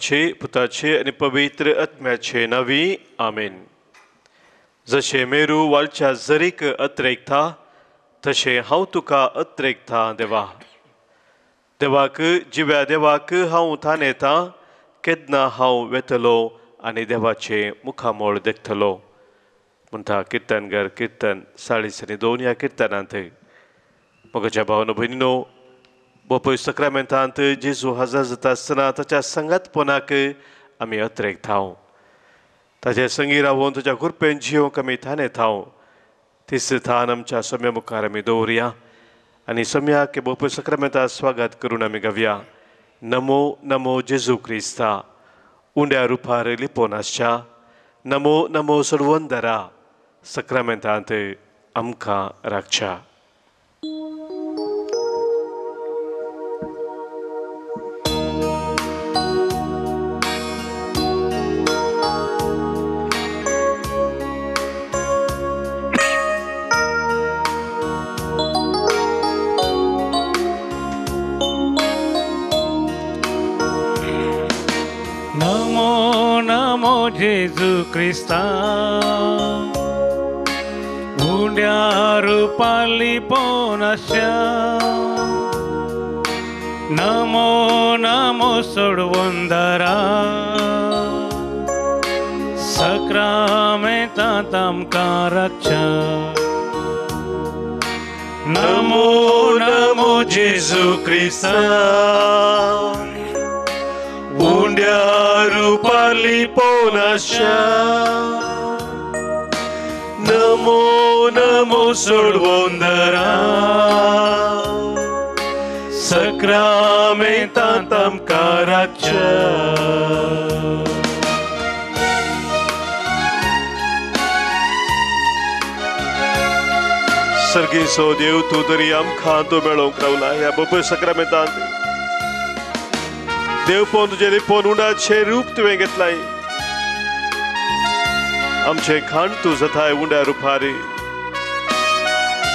बापाचे पुताचे आणि पवित्र आत्म्याचे नवी। आमेन। जशे मेरू वालच्या जरीक अत्रेकता तशे हांव तुका अत्रेकता देवा। देवाक जिव्या देवाक हांव थान येता केदना हांव वेतलो आनी देवाचे मुखामोळ देखतलो। म्हणटा किर्तनगर किर्तन साळीस आनी दोन ह्या किर्तनांत मोगाच्या भावनो भयणीनो बोपय सक्रामेंतांत जेजू हजर जाता आसतना ताच्या संगातपणाक आमी अत्रेक थाव ताचे संगी रावून तुज्या गुरपेन जिवंक आमी थाने थाव तिस थान आमच्या सम्या मुखार आमी दवरया आनी सम्याक बोपय सक्रामेंता स्वागत करून आमी गावया नमो नमो जेजू क्रिस्ता उंड्या रुपार लिपोन आसच्या नमो नमो सोडवंदरा सक्रामेंतांत आमकां राखच्या नमो जेजू क्रिस्ता उंड्या रुपाली पोनशा नमो नमो सोडवंदरा सक्रामेता तामकां रक्षा नमो रुपाली पोनाशा नमो नमो सोडवोंदरा सक्रामेंतांत आमकां राखच्या सर्गीसो देव तूं तरी आमकां तो मेळोवंक रावला ह्या बपय सक्रामेंतांत देव पोवन तुजे लिपोवन उंडाचे रूप तुवें घेतलाय आमचे खाण तूं जताय उंड्या रुपारी।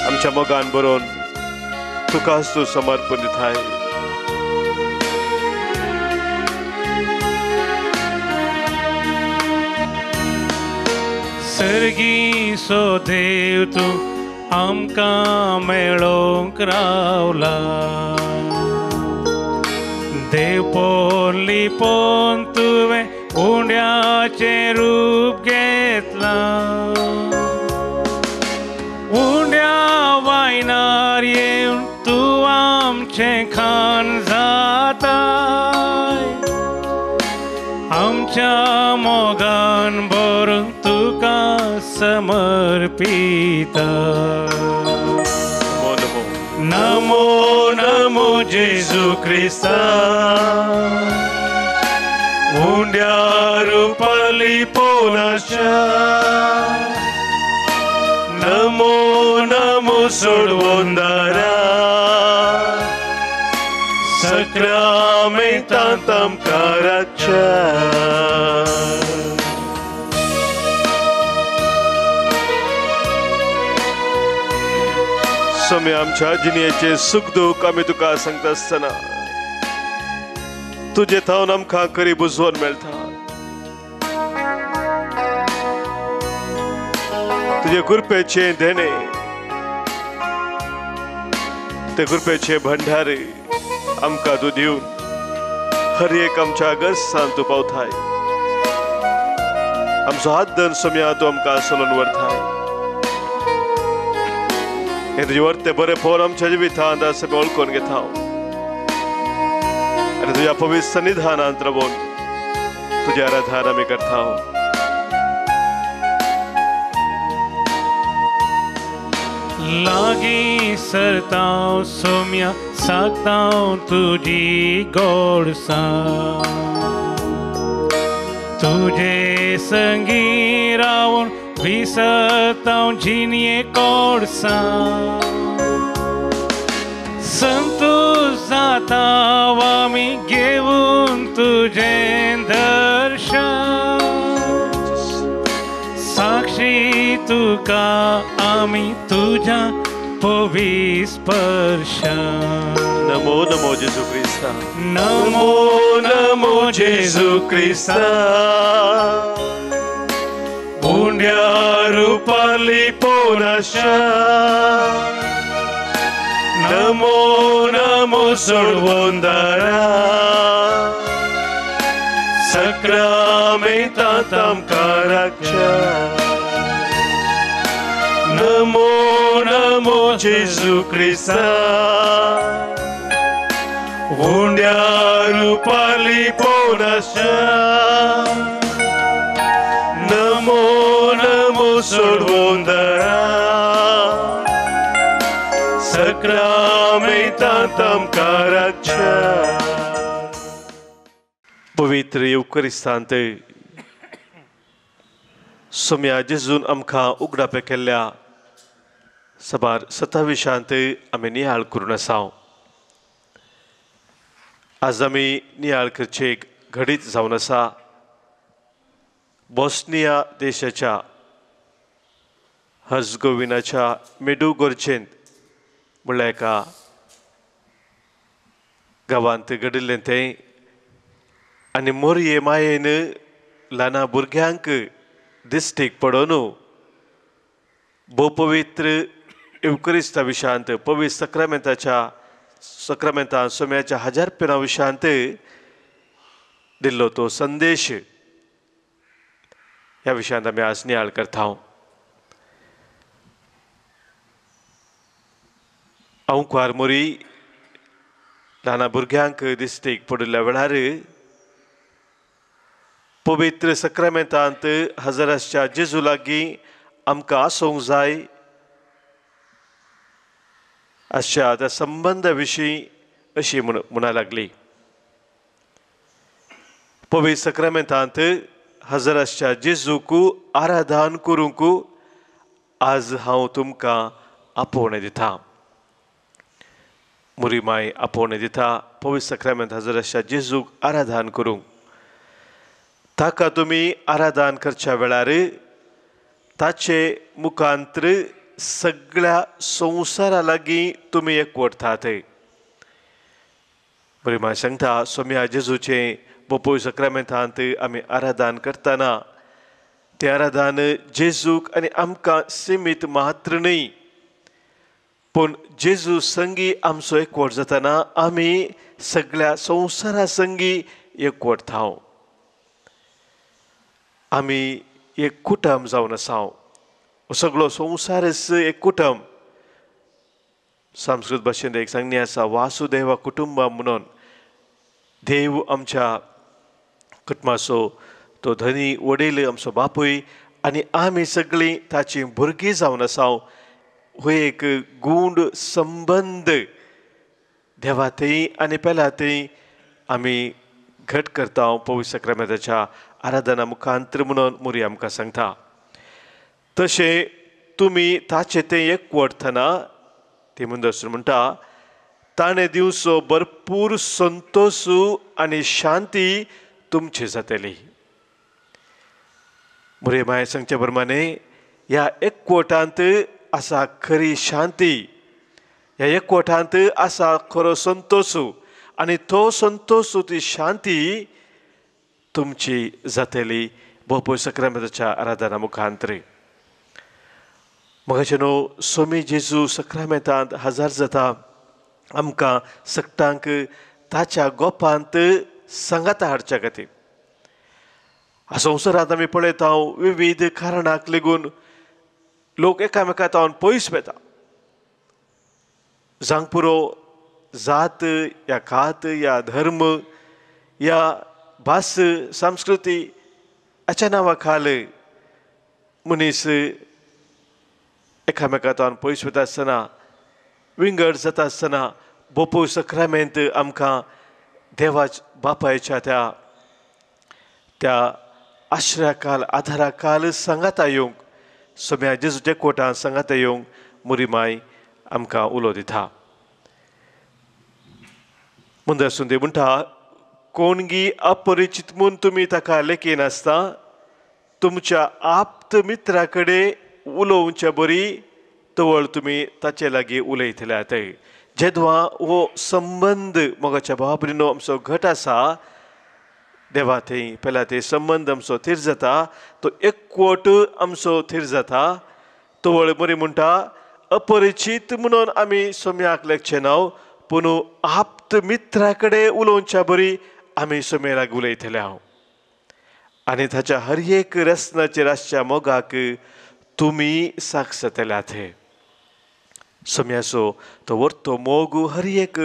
आमच्या मोगान बरोवन तुकाच तूं समर्पण दिताय सर्गी सो देव तूं आमकां मेळोंक रावला। देव पोन तुवे तुवें उंड्याचें रूप घेतला. उंड्या वायनार येवन तू आमचें खान जाता आमच्या मोगान बरोवन तुका समर्पिता नमो जेजू क्रिस्ता उंड्या रुपाली पोनाशा नमो नमो सोडवोंदारा सक्रामेंतांत समय आमच्या सुख दूख आमी तुका सांगता आसतना तुजे खरी बुजवण ते कृपेचे भंडारे। आमकां तूं दिवन हर एक आमच्या गरजान तूं पावताय आमचो हात धन सोम्या तूं आमकां चलोवन व्हरताय हे तुजे वर्ते बरे पळोवन आमच्या जिवितांत आसा वळखून घेता हांव आनी तुज्या पवित्र सन्निधानांत रावून तुजें आराधन आमी करता हांव लागीं सरतांव सोम्या सागतांव तुजी गोडसा तुजे संगी रावून विसरतांव जिनिये कोडसा संतोष जाता आमी घेवन तुजें दर्शन साक्षी तुका आमी तुज्या पवी स्पर्श नमो नमो जेजू क्रिस्ता नमो नमो जेजू क्रिस्ता उंड्या रूपाली पोराशा नमो नमो सोडवोंदारा सक्रामेता तामकाराक्षा नमो नमो जेजू क्रिस्ता उंड्या रूपाली पोराशा नमो नमो सोडवोंदारा सक्रामेता तामकाराक्षा पवित्र युकरिस्तांत सोम्या जेजून आमकां उगडापे केल्ल्या सबार सत्ताविशांत आमी नियाळ करून आसा आज आमी नियाळ करचे घडीत जावन आसा बॉस्निया देशाच्या हर्जगोविनाच्या मेडुगोरचेंत म्हणल्यार एका गांवांत घडिल्लें तें आनी मोरये मायेन ल्हाना भुरग्यांक दिश्टीक पडोन. भोव पवित्र युक्रिस्ता विशांत पवित्र सक्रामेंताच्या सक्रामेंतां सोम्याच्या हजार पिरां विशांत दिल्लो तो संदेश. ह्या विशयांत आमी आज नियाळ करता हांव क्वारमोरी ल्हाना भुरग्यांक दिसतेक पडिल्ल्या वेळार पवित्र सक्रामेंतांत हजराच्या जेजू लागीं आमकां आसूंक जाय आसच्या त्या संबंदा विशीं अशी म्हण म्हणा लागली पवित्र सक्रामेंतांत हजराच्या जेजूक आराधन करूंक आज हांव तुमकां आपोवणें दितां मुरी माय आपोवणें दिता पवित्र सक्रामेंत अशा जेजूक आराधन करूंक ताका तुमी आराधन करच्या वेळार ताचे मुखांत्र सगळ्या संवसारा लागीं तुमी एकवटतात बरी माय सांगता सोम्या जेजूचें बोपोय सक्रामेंतांत आमी आराधन करतना तें आराधन जेजूक आनी आमकां सिमीत मात्र न्हय पूण जेजू संगी आमचो एकवट जातना आमी सगळ्या संवसारा संगी एकवटता आमी एक कुटम जावन आसाव सगळो संवसारच एक कुटम संस्कृत भाशेंत एक सांगणी आसा वासुदेवा कुटुंब म्हणून. देव आमच्या कुटुंबाचो तो धनी वडील आमचो बापूय आनी आमी सगळीं ताची भुरगीं जावन आसाव हो एक गूंड संबंद देवातय आनी पेलातय आमी घट करता पवित्र सक्रामेताच्या आराधना मुखांत्र म्हणून मुरी आमकां सांगता तशें तुमी ताचे तें एकवटतना ती मुंदसून म्हणटा ताणें दिवचो भरपूर संतोसू आनी शांती तुमची जातली। मुरे माय सांगचे प्रमाणे ह्या एकवटांत आसा खरी शांती. ह्या एकवटांत आसा खरो संतोसू आनी तो संतोसू ती शांती तुमची जातली. भोपय सक्रामेताच्या आराधना मुखांतरी. म्हाका न्हू सोमी जेजू सक्रामेतांत हजार जाता आमकां सक्तांक ताच्या गोपांत सांगाता हाडच्या खातीर संवसारांत आमी पळयता विविध कारणाक लेगून लोक एकामेका तावन पयस वेता जांक पुरो जात या खात या धर्म या भास संस्कृती हाच्या नांवा खाल. मनीस एकामेकांतान पयस वता आसतना विंगड जाता आसतना बोपू सक्रामेंत आमकां देवाच बापायच्या त्या त्या आश्रयाकाल आधाराकाल सांगाता येवंक सोम्या जेजूच्या कोटान सांगाता येवंक मुरी माय आमकां उलो दिता मुंदर सुंदे म्हणटा कोणगी अपरिचित म्हूण तुमी ताका लेखी नासता तुमच्या आप्त मित्रा कडेन उलोवच्या बरी तवळ तुमी ताचे लागीं उलयतल्या ते जेदवा हो संबंद मोगाच्या बाबरीनो आमचो घट आसा देवा थंय पेला थंय संबंद आमचो थीर जाता तो एकवट आमचो थीर जाता। तवळ बरी म्हणटा अपरिचीत म्हणून आमी सोम्याक लेखचे नाव पूण आप्त मित्रा कडेन उलोवच्या बरी आमी सोमेराक उलयतले हांव आनी ताच्या हर एक रस्नाचेर आसच्या मोगाक तुमी साक्ष हे सोम्याचो तो व्हरतो मोग हर एक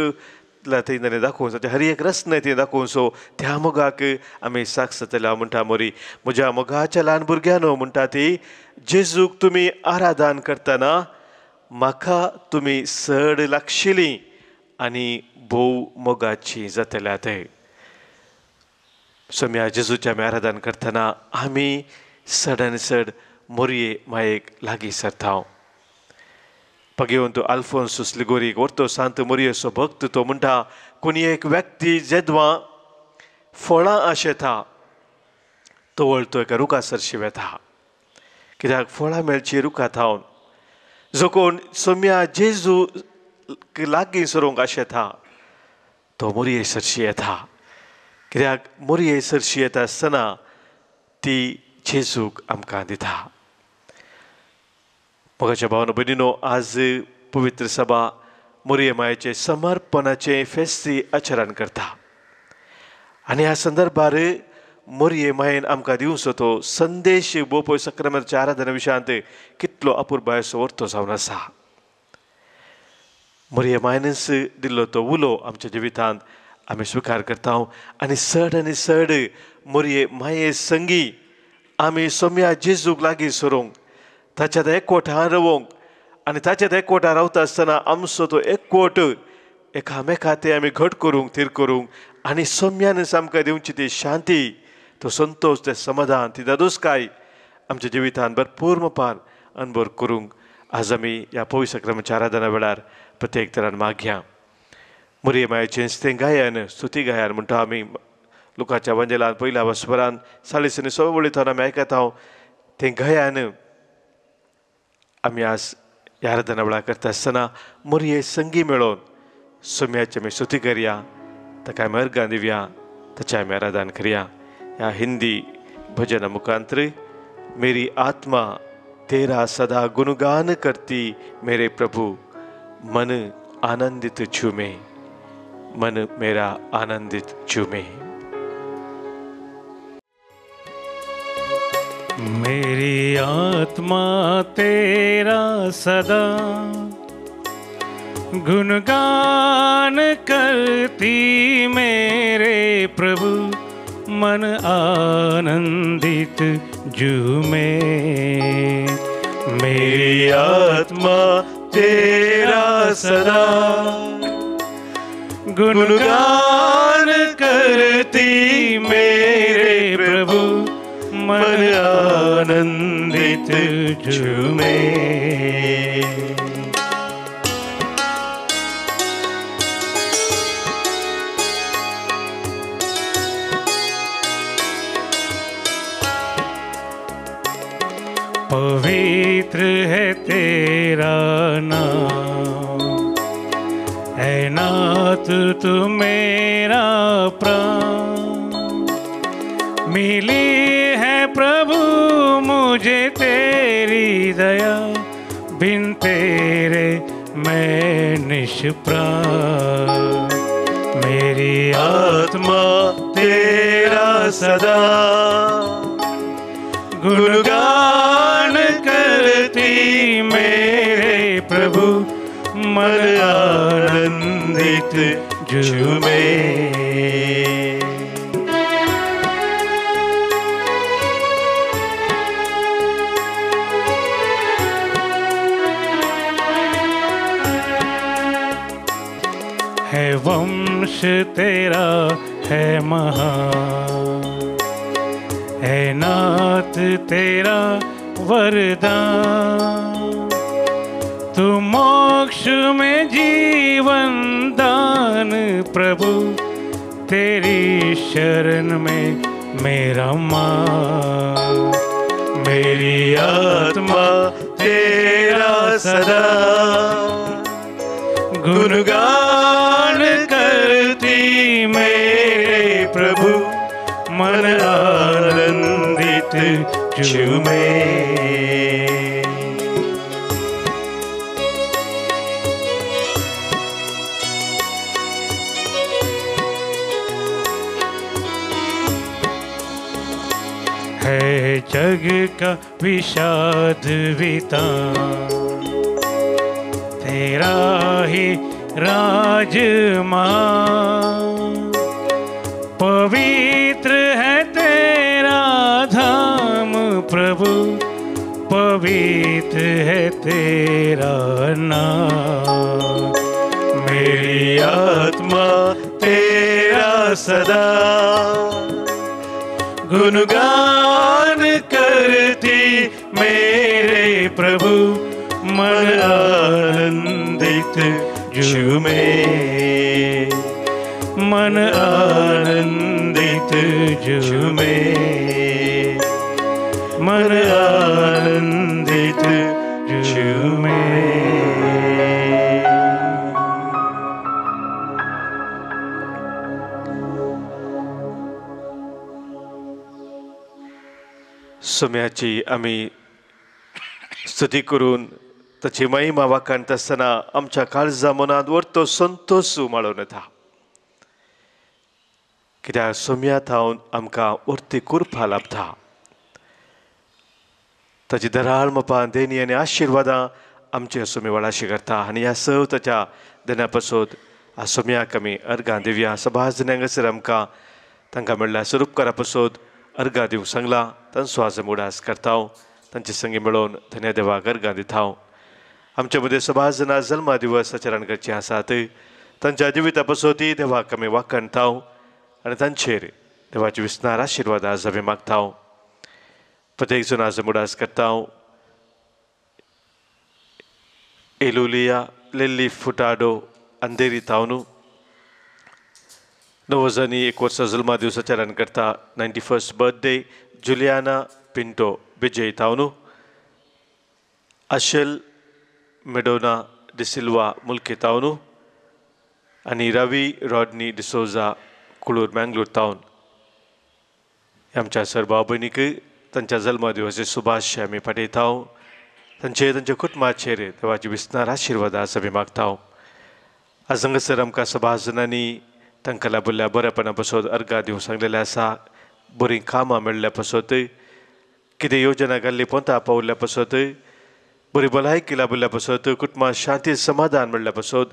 थंय दाखोवन ताच्या हर एक रस्न थंय दाखोवन. सो त्या मोगाक आमी साक्ष जातल्या म्हणटा मोरी म्हज्या मोगाच्या ल्हान भुरग्यानो म्हणटा ती जेजूक तुमी आराधन करतना म्हाका तुमी सड लागशिली आनी भोव मोगाची जातल्यात सोम्या जेजूच्या आमी आराधन करतना आमी सडन सड मोरये मायेक लागीं सरतांव पगेवन तो आल्फोन्सुस लिगोरीक व्हरतो सांत मोरयेचो भक्त तो म्हणटा कोणी एक व्यक्ती जेदवा फळां आशेता तवळ तो एका रुखा सरशी वेता कित्याक फळां मेळची रुखात हावन जो कोण सोम्या जेजू लागीं सरोंक आशेता तो मोरये सरशी येता कित्याक मोरये सरशी येता आसतना ती जेजूक आमकां दिता मगाच्या भावना भयणीनो आज पवित्र सभा मोरये मायेचे समर्पणाचे फेस्ती आचरण करता. आनी ह्या संदर्भार मोरये मायेन आमकां दिवचो तो संदेश बोपय सक्रामेंताच्या आराधना विशयांत कितलो अपुर्बायसो वर्तो जावन आसा. मोरये मायनस दिल्लो तो उलो आमच्या जिवितांत आमी स्विकार करता आनी चड आनी चड मोरये माये संगी आमी सोम्या जेजूक लागीं सरूंक ताच्यात एकवटान रवोंक आनी ताच्यात एकवटान रावता आसतना आमचो तो एकवट एकामेका ते आमी घट करूंक थीर करूंक आनी सोम्यानच आमकां दिवची ती शांती तो संतोश ते समाधान ती दादोसकाय आमच्या जिवितांत भरपूर मोपान अनुभव करूंक आज आमी ह्या पवित्र क्रमाच्या आराधना वेळार प्रत्येक तरान मागया. मुरये मायेचें तें गायन स्तुती गायन म्हणटा आमी लोकांच्या वंजेलान पयल्या वस्परान सालिसनी सवय वळीत आमी आयकता हांव तें गायन आमी आज ह्या आराधना करता आसतना मुरये संगी मेळोवन सोम्याची आमी स्तुती करया ताका आमी अर्गां दिवया ताचें आमी आराधन करया ह्या हिंदी भजना मुखांतर मेरी आत्मा तेरा सदा गुणगान करती मेरे प्रभु मन आनंदित झूमे मन मेरा आनंदित झूमे मेरी आत्मा तेरा सदा गुणगान करती मेरे प्रभु मन आनंदित झूमे मेरी आत्मा तेरा सदा गुणगान करती मेरे प्रभु मन आनंदित पवित्र है तेरा नाम है नाथ तू मेरा प्राण दया बिन तेरे मैं निष्प्राण मेरी आत्मा तेरा सदा। गुणगान करती मेरे प्रभु मर आनंदित झूमे। वंश तेरा है महा। है नाथ तेरा वरदान। तू मोक्ष में जीवन दान प्रभु तेरी शरण में मेरा माँ मेरी आत्मा तेरा सदा। गुणगान मेरे प्रभु मन आनंदित झूमे है जग का विषाद विता। तेरा ही राजमा। पवित्र है तेरा धाम प्रभु, पवित्र है तेरा नाम। मेरी आत्मा तेरा सदा गुणगान करती मेरे प्रभु, मन झूमे मन आनंदित झूमे मन आनंदित झूमे सोम्याची आम्ही स्तुती करून ताची महिमा वाखाणत आसतना आमच्या काळजा मनात तो संतोष उमाळून येता कित्याक सोम्यांत थावन आमकां उरती कुरपा लाभता। ताची दराळ मोपा देणी आनी आशिर्वादां आमचे सोमी वळाशी करता। आनी ह्या सव ताच्या देण्या पासून आ सोम्याक आमी अर्गां दिवया सभास हंगसर आमकां। तांकां म्हणल्यार स्वरूपकारा पासून अर्गां दिवंक सांगला। तांचो आज मुडास करता हांव तांचे संगी मेळोवन धन्य देवाक अर्गां दिता आमच्यामध्ये आमच्या मदीं सभाज जल्मा दिवस आचरण करचे आसात तांच्या जिविता पासून देवाक आमी वाखणता हांव आनी तांचेर देवाची विस्नार आशिर्वाद आज आमी मागता प्रत्येक जण आज मुडास करता हांव एलुलिया लिल्ली फुटाडो अंधेरी तावनू नवजांनी एक वर्सा जल्मा दिवसाचरण करता ninety first birthday Juliana Pinto Vijay तावनू अशल मेडोना डिसिल्वा मुल्के तावनू आनी रवी रॉडनी डिसोजा कुळूर मँगलोर तावन आमच्या सर भयणीक तांच्या जल्मदिवसाचे दिवसाचे शुभाशय आमी पाठयता हांव तांचे तांच्या कुटुंबाचेर देवाची विस्नार आशिर्वाद आज आमी मागता. आज हांगासर आमकां सभाजनांनी तांकां लाभिल्ल्या बरेपणा पासून अर्घां दिवंक सांगलेले आसा बरीं कामां मेळ्ळ्या पासून कितें योजना घाल्ली पोंता पावल्ल्या पासून बरी भलायकी लाभिल्ल्या पासत कुटुंबात शांती समाधान मेळ्ळ्या पासत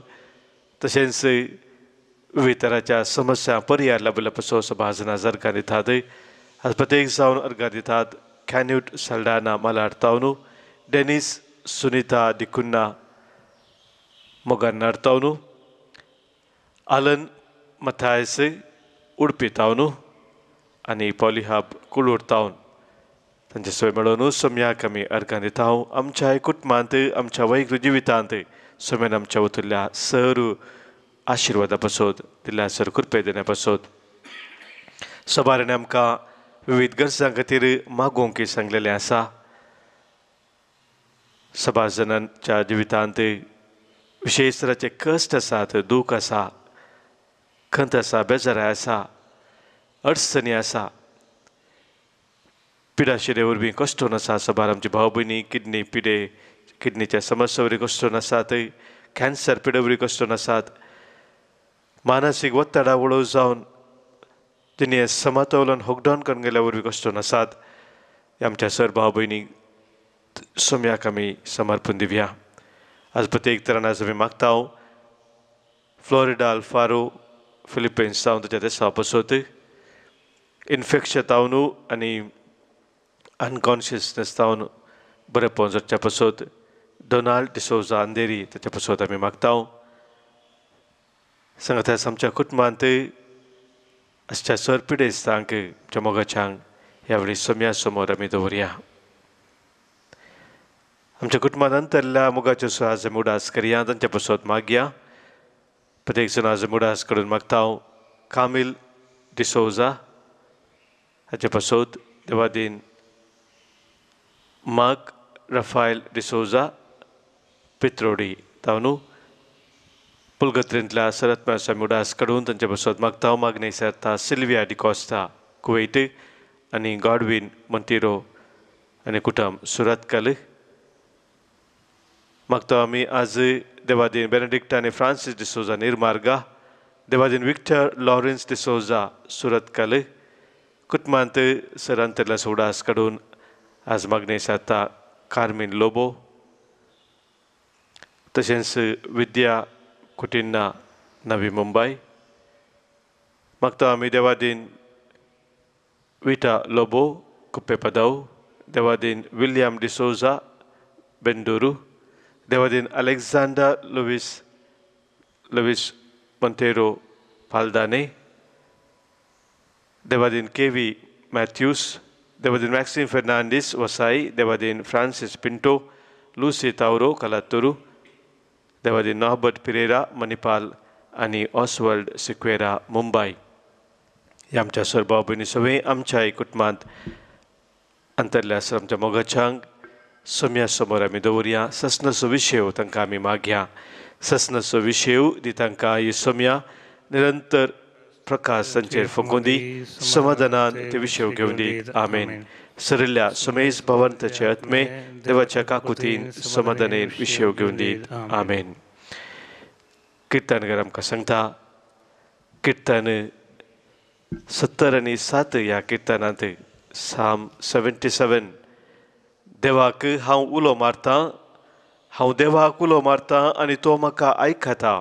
तशेंच वेतराच्या समस्या पर्याय लाभिल्ल्या पासत सभाजना अर्गां दितात आज प्रत्येक जावन अर्गां दितात कॅन्यूट सल्डाना मालाड तावनू डेनिस सुनीता दिकुन्ना मोगान नार्तावनू आलन मथायस उडपी तावनू आनी पॉलिहाब कुळूर तावन तांचे सोय मेळोवन सोम्याक आमी अर्गां दिता हांव आमच्या कुटुंबांत आमच्या वैयक्तीक जिवितांत. सोम्यान आमच्या उतरल्या सर आशिर्वादा पासून दिल्ल्या सर कृपे देण्या पासून आमकां विविध गरजां खातीर मागोवंक सांगलेलें आसा. सभाजनांच्या जिवितांत विशेश तरांचे कश्ट आसात दूख आसा खंत आसा बेजाराय आसा अडचणी आसा. पिडाशिरे बी कश्टून आसा सभार आमची भाव भयणी किडनी पिडे किडनीच्या समस्यावरी कष्ट नसात कॅन्सर पिडे कष्ट नसात मानसिक मानसीक वत्तडा वळो जावन तिणें समतोलन होगडॉन करून गेल्या बी कश्टून आसात आमच्या सर भाव भयणीक सोम्याक आमी समर्पण दिवया आज प्रत्येक तरान आज आमी मागता हांव फ्लोरिडा अल्फारो फिलिपिन्स जावन ताच्या देशा पसोत इन्फेक्शन तावनू आनी अनकॉन्शियसनेस तावन बरें पोंचच्या पासून डोनाल्ड डिसोजा अंधेरी ताच्या पासून आमी मागता हांव आमच्या कुटुंबांत अशा सरपिडेस्तांक आमच्या मोगाच्यांक ह्या वेळी सोम्या समोर आमी दवरया. आमच्या कुटुंबांत अंतरल्या मोगाच्यो सुवाज आमी उडास करया तांच्या पासून मागया. प्रत्येक जण आज करून मागता कामील डिसोजा हाचे पासून देवादीन माग रफायल डिसोजा पित्रोडी तावनू पुलगत्रींतल्या सरत्म्या समुडासकडून तांचे बसत मागताव मागणी सरता सिल्विया डिकॉस्ता कुवेट आनी गॉडविन मंतिरो आनी कुटुंब सुरतकल मागताव आमी आज देवादीन बेनेडिक्ट आनी फ्रांसीस डिसोजा निर्मार्गा देवादीन Victor Lawrence D'Souza Surathkal. कुटुंबांत सरांतला सोडासकडून आज मागणी सरता कार्मीन लोबो तशेंच विद्या कुटिन्ना नवी मुंबय मागता आमी देवादीन विटा लोबो कुप्पे पदव देवादीन विल्यम डिसोजा बेंडुरू देवादीन अलेक्झांडर लुईस लुईस मंतेरो फाल्दाने देवादीन के व्ही मॅथ्यूस देवादीन मॅक्सिम फेर्नांडीस वसाई देवादीन फ्रान्सिस पिंटो लुसी तावरो कलातुरू देवादीन नॉबर्ट पिरेरा मणिपाल आनी ऑसवर्ल्ड सिक्वेरा मुंबय ह्या आमच्या सरभाव भयणी सगळे आमच्याय कुटुंबांत अंतरले आसा आमच्या मोगाच्यांक सोम्या समोर आमी दवरया ससनसो विशेव तांकां आमी मागया ससनसो विशेव दी तांकां ही सोम्या निरंतर प्रकाश तांचेर फुंकून दी समाधानान ते विशेव घेवन दी आमेन. सरिल्ल्या समेज भवंतचे आत्मे देवाच्या काकुतीन समाधानेन विशेव घेवन दीत. आमेन. किर्तनगर आमकां सांगता किर्तन सत्तर आनी सात ह्या किर्तनांत साम सेवेंटी सेवन देवाक हांव उलो मारतां हांव देवाक उलो मारतां आनी तो म्हाका आयकता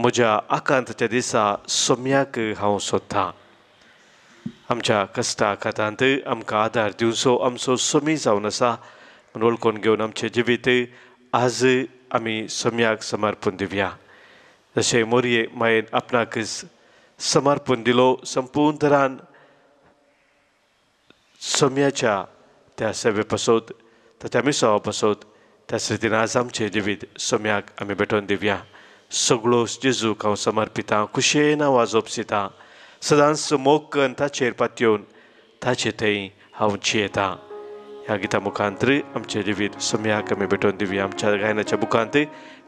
म्हज्या आकांतच्या दिसा सोम्याक हांव सोदतां. आमच्या कश्टा खातांत आमकां आदार दिवचो आमचो सोमी जावन आसा. म्हूण वळखून घेवन आमचें जिवीत आज आमी सोम्याक समर्पण दिवया. जशें मोरये मायेन आपणाक समर्पण दिलो संपूर्ण तरान सोम्याच्या त्या सेवे पासत ताच्या मिसावा पासत त्या स्थितीन आज आमचें जिवीत सोम्याक आमी भेटोवन दिवया. सगळो जेजूक हांव समर्पितां खुशयेन हांव वाजोवप सितां सदांच मोग ताचेर पातयेवन ताचे थंय हांव जियेतां ह्या गिता मुखांतर आमचे जिवीत सोम्याक आमी भेटोवन दिवया आमच्या गायनाच्या बुकांत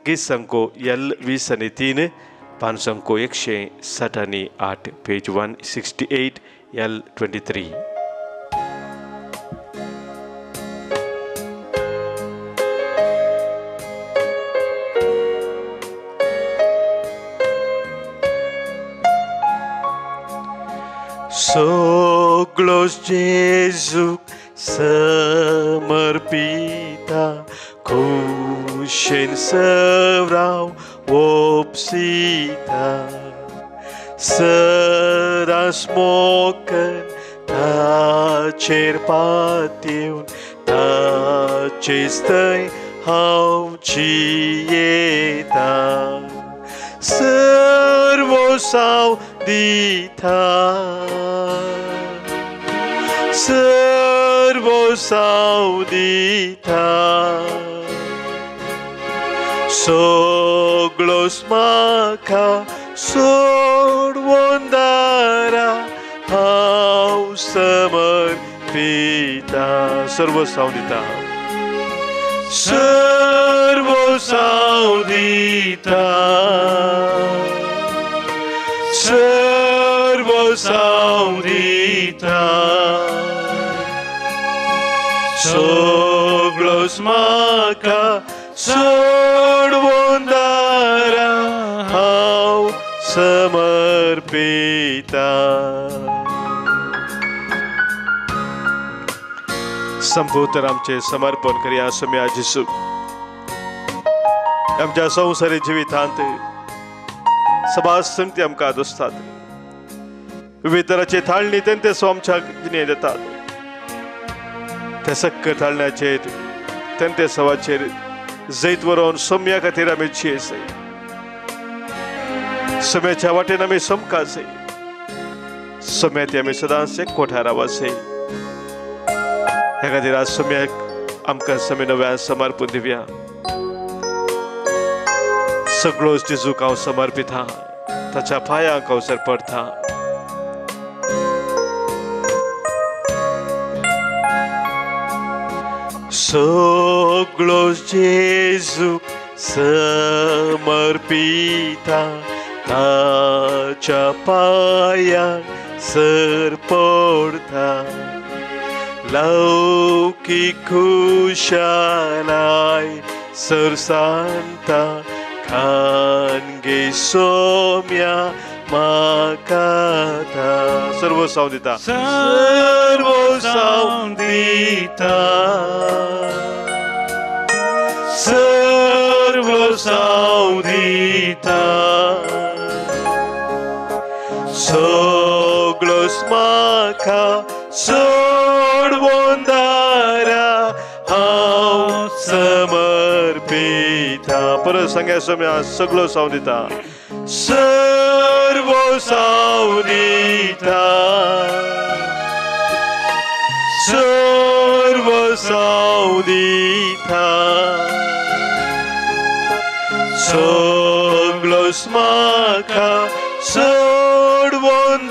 गीत संको एल वीस आनी तीन पान संको एकशे साठ आनी आठ page one sixty eight L twenty three Soglos Jesu समर्पिता खुशेन सवराव वोपसिता सदांच मोकन ताचेर पातयेवन ताचेच थंय हांव जियेता सर्व साव दिता सर्व सावदिता सगळोच म्हाका सोडवून दारा हांव समर्पिता सर्व सावदिता सर्व सावदिता सर्व सावदिता सगळोच म्हाका सोडवून दारा हांव समर्पिता संपूतर आमचे समर्पण करया सम्या जिसू आमच्या संवसारी जिवितांत सभा संगती आमकां दोसतात विविध थाळणी तेंते सो आमच्या जिणे देतात त्या सक्क थाळण्याचेर तेंते सवाचेर जैत व्हरोन सोम्या खातीर आमी जियेसय सोम्याच्या वाटेन आमी सोमकासय सोम्या ते आमी सदांच एकवठार रावासय ह्या खातीर आज सम्याक आमकां समे नव्यान समर्पण दिवया. सगळोच जेजूक हांव समर्पिता ताच्या पांयांक हांव सरपडटा Soglos Jesu samarpita ta chapaya sarporta lauki kushanai sar santa kange somya Makata Servo Saudita Servo Saudita Servo Saudita Soglos Maka Sorbondara How Summer परत सांगा सोम्या सगळो साव दिता सर्व साव दिता सर्व साव दिता सगळोच म्हाका सोडवून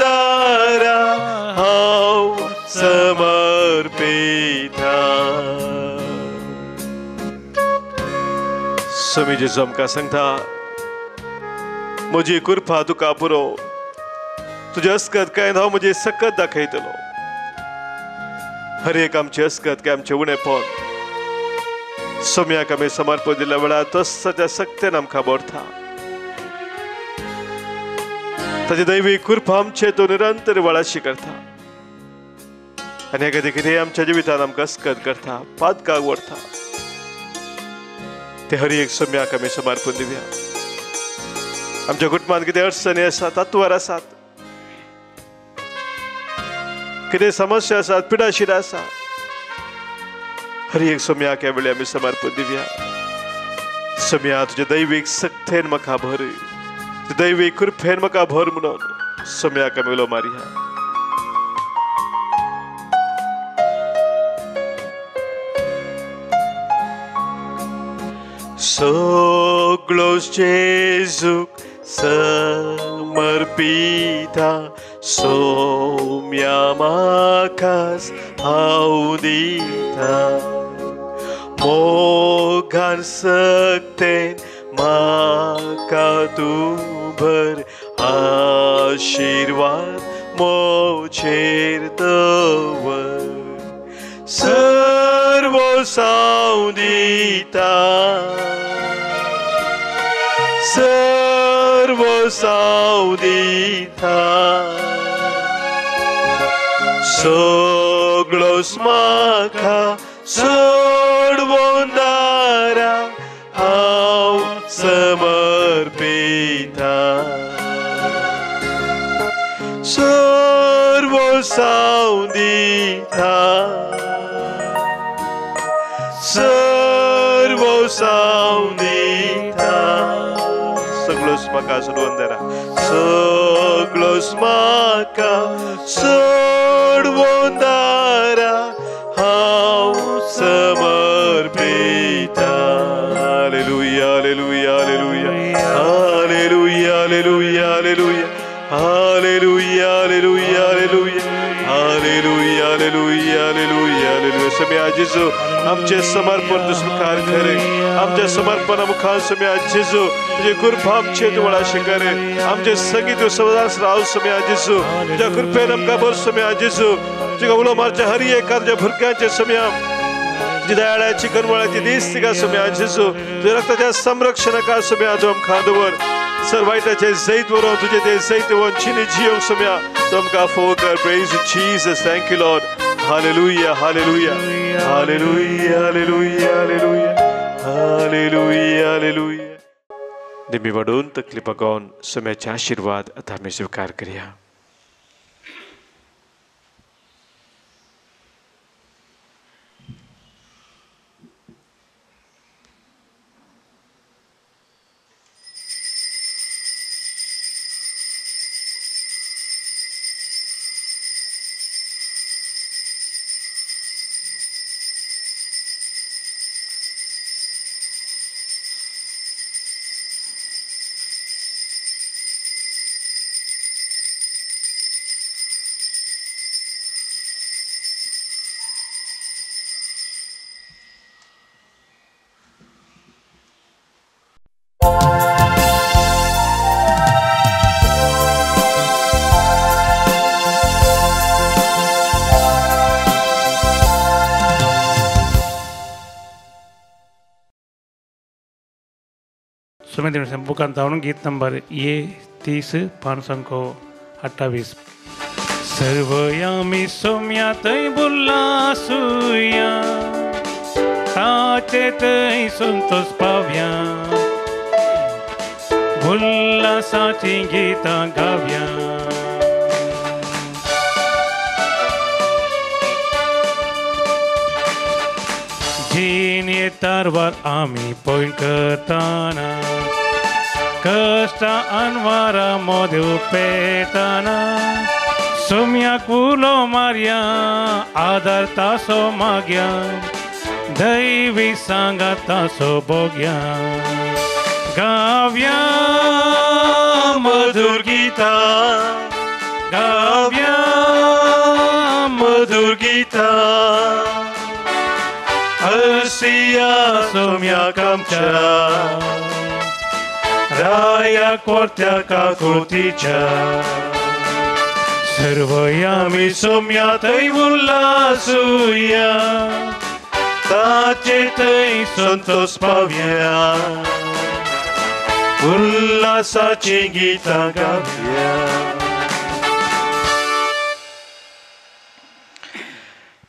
समी जेजू आमकां सांगता म्हजी कुरपा तुका पुरो तुजे अस्कत काय हांव म्हजी सकत दाखयतलो हर एक आमचे अस्कत काय आमचे उणेपण सोम्याक आमी समर्पण दिल्या वेळार तसच्या सक्तेन आमकां बोरता ताची दैवी कृपा आमचे तो निरंतर वळाशी करता आनी हेका कितें आमच्या जिवितान आमकां अस्कत करता पातकाक व्हरता ते हर एक सोम्याक आमी समर्पण दिवया आमच्या कुटुंबात कितें अडचणी आसात तातवार आसात कितें समस्या आसात पिडाशिरा आसा हर एक सोम्याक ह्या वेळी आमी समर्पण दिवया। सोम्या तुजे दैवीक सक्तेन म्हाका भर। दैवीक कृपेन म्हाका भर म्हणून सोम्या आमी उलो मारया। Soglos Jezuc, să mărbita, Som-i amacas audita. Mogan săcten, macadubăr, Așirvat, mo cer. सर्व साऊदिता सर्व साऊदिता सगळो स्माखा सोडवोदारा हाव समर्पिता. सर्व साऊदिता सर्व साव दिता सर्व साव दिता सगळोच म्हाका सोडवून दारा सगळोच म्हाका सोडवून दारा हांव समर्पिता hallelujah hallelujah hallelujah hallelujah hallelujah hallelujah hallelujah hallelujah hallelujah hallelujah hallelujah hallelujah hallelujah समय जेजू आमचे समर्पण तू स्वीकार करे आमचे समर्पण मुखार समय जेजू तुझे कृपा आमचे तू वळाशी करे आमचे संगीत तू सवदास राव सम्या जेजू तुझ्या कृपेन आमकां भर समय जेजू तुझ्या उलो मारच्या हरी एखाद्या भुरग्यांचे सम्या तुझी दयाळ्याची कनवळाची दीस तिका समय जेजू तुझ्या रक्ताच्या संरक्षणाका समय आजो आमकां दवर Servajte acest zeit, vă rog, duceți de zeite, vă cine eu să mea. Dăm ca foc, praise Jesus, thank you, Lord. Hallelujah, hallelujah, hallelujah, hallelujah, hallelujah, hallelujah, hallelujah. निम्मी वडून तकलीफ गौन समय आशीर्वाद अथा में स्वीकार करिया Sumitri bukan गीत नंबर ये तीस पाँच सौको अट्ठावीस सर्वयामी सोम्यातै ताचे ताचेतै संतोष पाव्या उल्हासाची गीता गाव्या जी जीन येतारवर आम्ही पॉइंट करताना कष्ट अनवारा मोदेव पेताना सोम्या कुलो मार्या आधार तासो माग्या दैवी सांगा तासो बोग्या गाव्या मधुर गीता गाव्या मधुर गीता हसिया सोम्या कामच्या राया कोर्त्या काकृतीच्या सर्व यामी सोम्यातै उल्हासूया ताचेतै संतोष पाव्या उल्हासाची गीता गाव्या बापाचे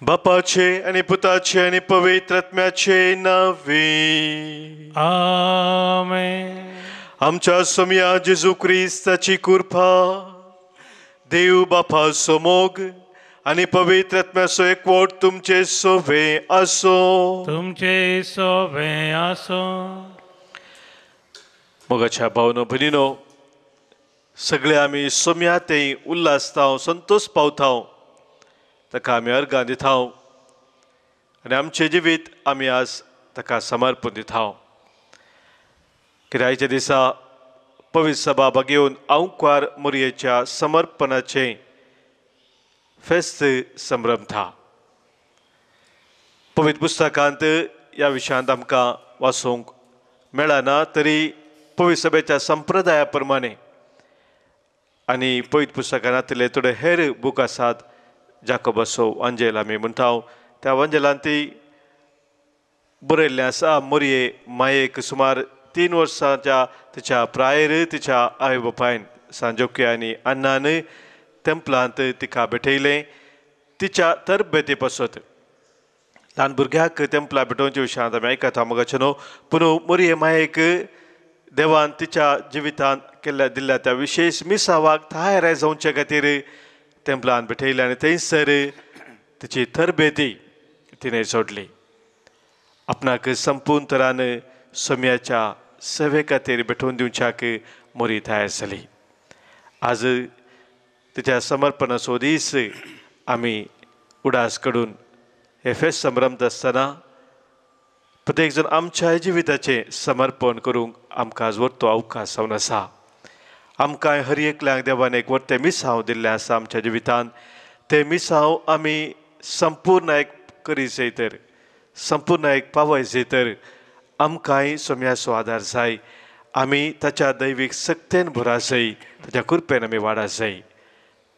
आणि पुताचे आणि पवित्र आत्म्याचे नावे. आमेन. आमच्या सोम्या जेजू क्रिस्ताची कृपा देव बापा सोमोग आणि पवित्र आत्म्याचो एकवट तुमचे सोवे असो. तुमचे सोबे आसो मोगाच्या भावनो भगिनीनो सगळे आमी सोम्या ते उल्हासताव संतोष पावताव ताका आमी अर्गां दिताव आनी आमचें जिवीत आमी आज ताका समर्पण दिताव कित्याक दिसा पवित्र सभा घेवन औंकार मोरयेच्या समर्पणाचें फेस्त संभ्रमता पवित्र पुस्तकांत ह्या विशयांत आमकां वाचूंक मेळना तरी पवित्र सभेच्या संप्रदाया प्रमाणे आनी पवित्र पुस्तकांतले थोडे हेर बूक आसात जाकोबसो अंजेल आमी म्हणटा त्या वांजेलांत ती बरयल्लें आसा मोरये मायेक सुमार तीन वर्सांच्या तिच्या प्रायर तिच्या आई बापायन सांजोके आनी अण्णान तेंपलांत तिका भेटयलें तिच्या तरबेती पासत ल्हान भुरग्याक तेंपला भेटोवचे विशयांत आमी आयकता मोगाचे न्हू पूण मोरये मायेक देवान तिच्या जिवितांत केल्ल्या दिल्ल्या त्या विशेश मिसावाक तयार जावचे खातीर तेंपलान भेटयले आनी थंयसर तिची थरबेदी तिणें सोडली आपणाक संपूर्ण तरान सोम्याच्या सभे खातीर भेटोवन दिवच्याक मोरी तयार जाली आज तिच्या समर्पणाचो दीस आमी उडासकडून हे फेस्त संभ्रमत आसतना प्रत्येक जण आमच्या जिविताचें समर्पण करूंक आमकां आज व्हरतो अवकाश जावन आसा आमकां हर एकल्याक देवान एक वर्तें मिसांव दिल्लें आसा आमच्या जिवितांत. तें मिसांव आमी संपूर्ण एक करी जाय तर संपूर्ण एक पावय जाय तर आमकांय सोम्याचो आदार जाय आमी ताच्या दैवीक सक्तेन भरा जाय ताच्या कृपेन आमी वाडा जाय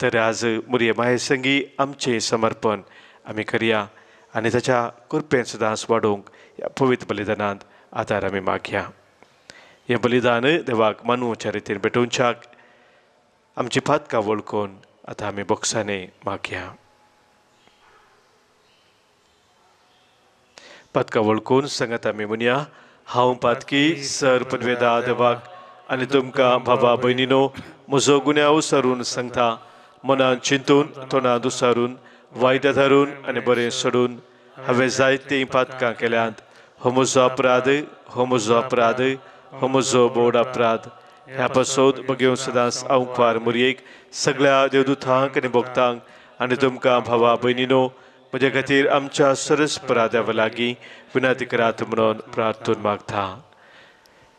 तर आज मुरये माये संगी आमचें समर्पण आमी करया आनी ताच्या कृपेन सदांच वाडोवंक ह्या पवित्र बलिदानांत आदार आमी मागया. हें बलिदान देवाक मानूच्या रितीन भेटोवच्याक आमची पातकां वळखून आतां आमी बोक्सांनी मागया पातकां वळखून सांगात आमी म्हणया हांव पातकी सर पदवेदा देवाक आनी तुमकां भावा भयणीनो म्हजो गुन्यांव सरून सांगता मनान चिंतून तोंडां दुसारून वायट धरून आनी बरें सोडून हांवें जायतीं पातकां केल्यांत हो म्हजो अपराध हो म्हजो अपराध हो म्हजो बोड अपराध। ह्या पासोद बगेवन सदांच औंकार मुरयेक सगळ्या देवदुतांक आनी भक्तांक आनी तुमकां भावा भयणीनो म्हजे खातीर आमच्या सरस पराद्या लागीं विनाती करात म्हणून प्रार्थून मागता।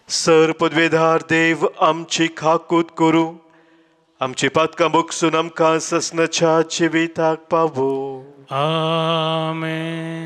सर पदवेधार देव आमची खाकूत करूं। आमची पातकां बगसून आमकां ससनाच्या जिविताक पावो। आमेन।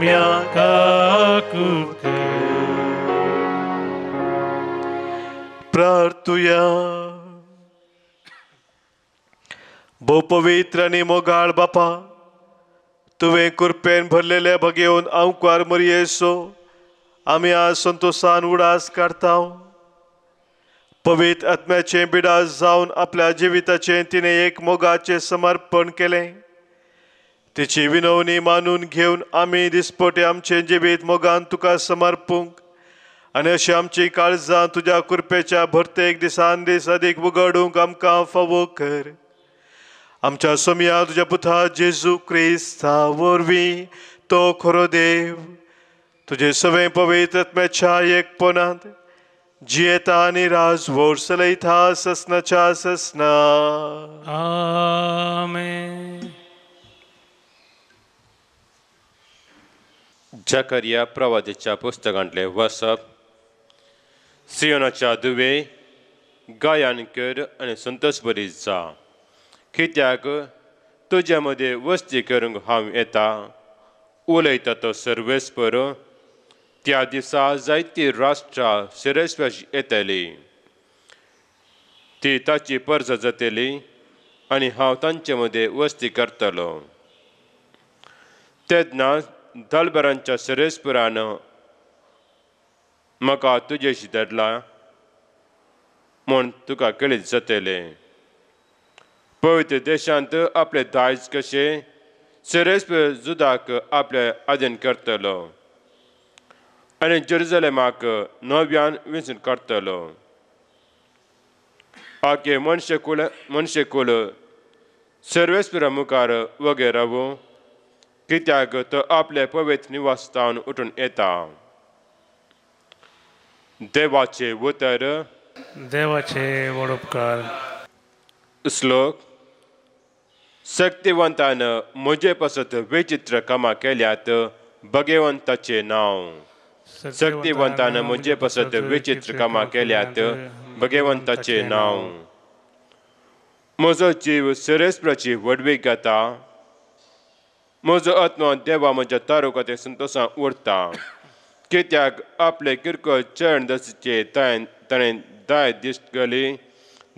सोम्याका कुर्क प्रार्थुया। भोव पवित्र आनी मोगाळ बापा तुवें कुरपेन भरलेले भगेवन अवकार मरयेसो आमी आज संतोषान उडास काडटा पवित्र आत्म्याचें बिडास जावन आपल्या जिविताचें तिणें एक मोगाचें समर्पण केलें. तिची विनवणी मानून घेवन आमी दिसपटे आमचे जिवीत मोगान तुका समर्पूंक. आनी अशी आमची काळजां तुज्या कुरपेच्या भरतेक दिसान दीस अदीक उगडूंक आमकां फावो कर. आमच्या सोमिया तुज्या पुता जेजू क्रिस्ता वरवीं तो खरो देव. तुजे सगळे पवित्रत्म्याच्या एक एकपणांत जियेता आनी राजवोर चलयता ससनाच्या ससना. आमेन. जकरिया प्रवादीच्या पुस्तकांतले वसप सियोनाच्या दुवे गायन कर आनी संतोष बरी जा कित्याक? तुजे मदें वस्ती करूंक हांव येता. उलयता तो सर्वेस्पर. त्या दिसा जायतीं राष्ट्रां सिरेस्वाशी येतली. ती ताची पर्ज जातली आनी हांव तांचे मदें वस्ती करतलो. तेन्ना दलबरांच्या सिरेस्पुरान म्हाका तुजेशी धरला म्हूण तुका कळीत जातलें पवित्र देशांत आपले दायज कशें सिरेस्पूर जुदाक आपले आदीन करतलो आनी जेरुजलेमाक नव्यान विंचून काडटलो आखे मनशे कुल मनशे कुल सर्वेस्पुरा मुखार वगे रावू कित्याक तो आपले पवित्र निवासस्थान उठून येता देवाचे उतर देवाचे वडोपकार श्लोक शक्तिवंतान म्हजे पासत विचित्र कामां केल्यात भगवंताचे नांव शक्तिवंतान म्हजे पासत विचित्र कामां केल्यात भगवंताचे नांव म्हजो जीव सिरेस्प्राची वडवीक घेता म्हजो आत्मा देवा म्हज्या तारुकाते संतोशां उरता कित्याक आपले किरकोळ चरण दसीचे ताणें दाय दिश्ट गेली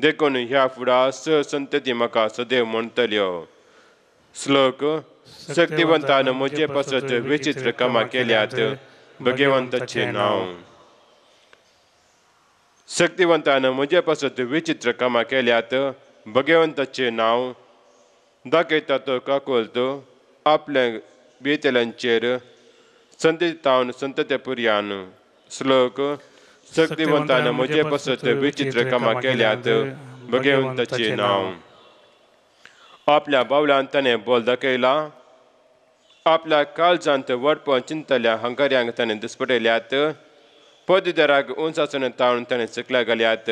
देखून ह्या फुडा स संतती म्हाका सदैव म्हणटल्यो श्लोक शक्तिवंतान म्हजे पासत विचित्र कामां केल्यात भगवंताचे नांव शक्तिवंतान म्हजे पासत विचित्र कामां केल्यात भगवंताचे नांव दाखयता तो काकोल तो आपल्या बेतल्यांचेर संतती तावन संतते पुर्यान श्लोक शक्तिवंतान म्हजे पासत विचित्र कामां केल्यात भगवंताचे नांव. आपल्या बावल्यान ताणें बोल दाखयला. आपल्या काळजांत वडपण चिंतल्या हंकार्यांक ताणें दिसपटयल्यात. पददाराक उंच आसून ताळून ताणें सकल्या घाल्यात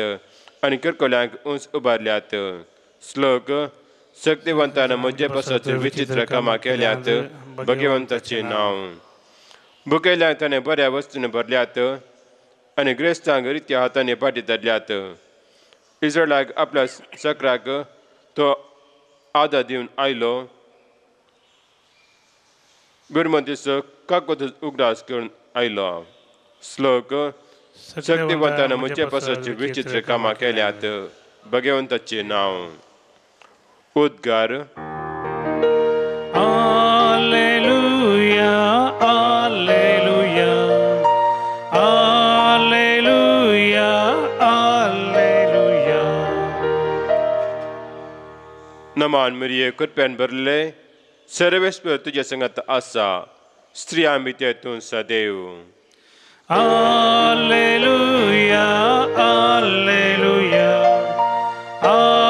आनी किरकोल्यांक उंच उबारल्यात श्लोक शक्तिवंतान म्हजे पासत विचित्र कामां केल्यात भगवंताचे नांव भुकेल्यांक ताणें बऱ्या वस्तून भरल्यात आनी ग्रेस्तांक रित्या हातांनी पाटी धरल्यात इस्रायलाक आपल्या सक्राक तो आदार दिवन आयलो गुरमतीस काकोत उगडास करून आयलो श्लोक शक्तिवंतान म्हजे पासत विचित्र कामां केल्यात भगवंताचे नांव उद्गार Alleluia, Alleluia, Alleluia, Alleluia. नमान मिरिये कृप्यान भरले सर्वेस्पर तुझ्या संगत आसा स्त्रिया भितर तूं सदैव Alleluia, Alleluia, Alleluia,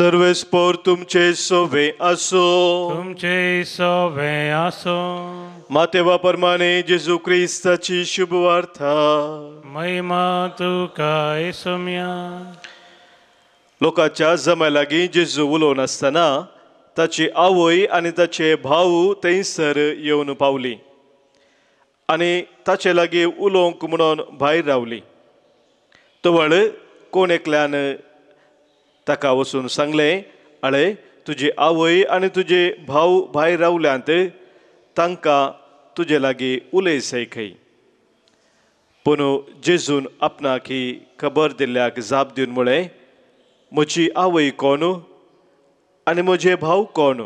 सर्वेस्पोर तुमचे सोवे असो. तुमचे सवे असो. मातेवा परमाने जेजू क्रिस्ताची शुभ वार्ता. महिमा तुका सोम्या. लोकांच्या जमा लागीं जेजू उलोवन आसतना ताची आवय आनी ताचे भाव थंयसर येवन पावली. आनी ताचे लागीं उलोवंक म्हणून भायर रावली. तवळ कोण एकल्यान ताका वचून सांगलें आळे तुजी आवय आनी तुजे भाव भायर रावल्यांत तांकां तुजे लागीं उलय सैखय पूण जेजून आपणाक ही खबर दिल्ल्याक जाप दिवन म्हळें म्हजी आवय कोण आनी म्हजे भाव कोण?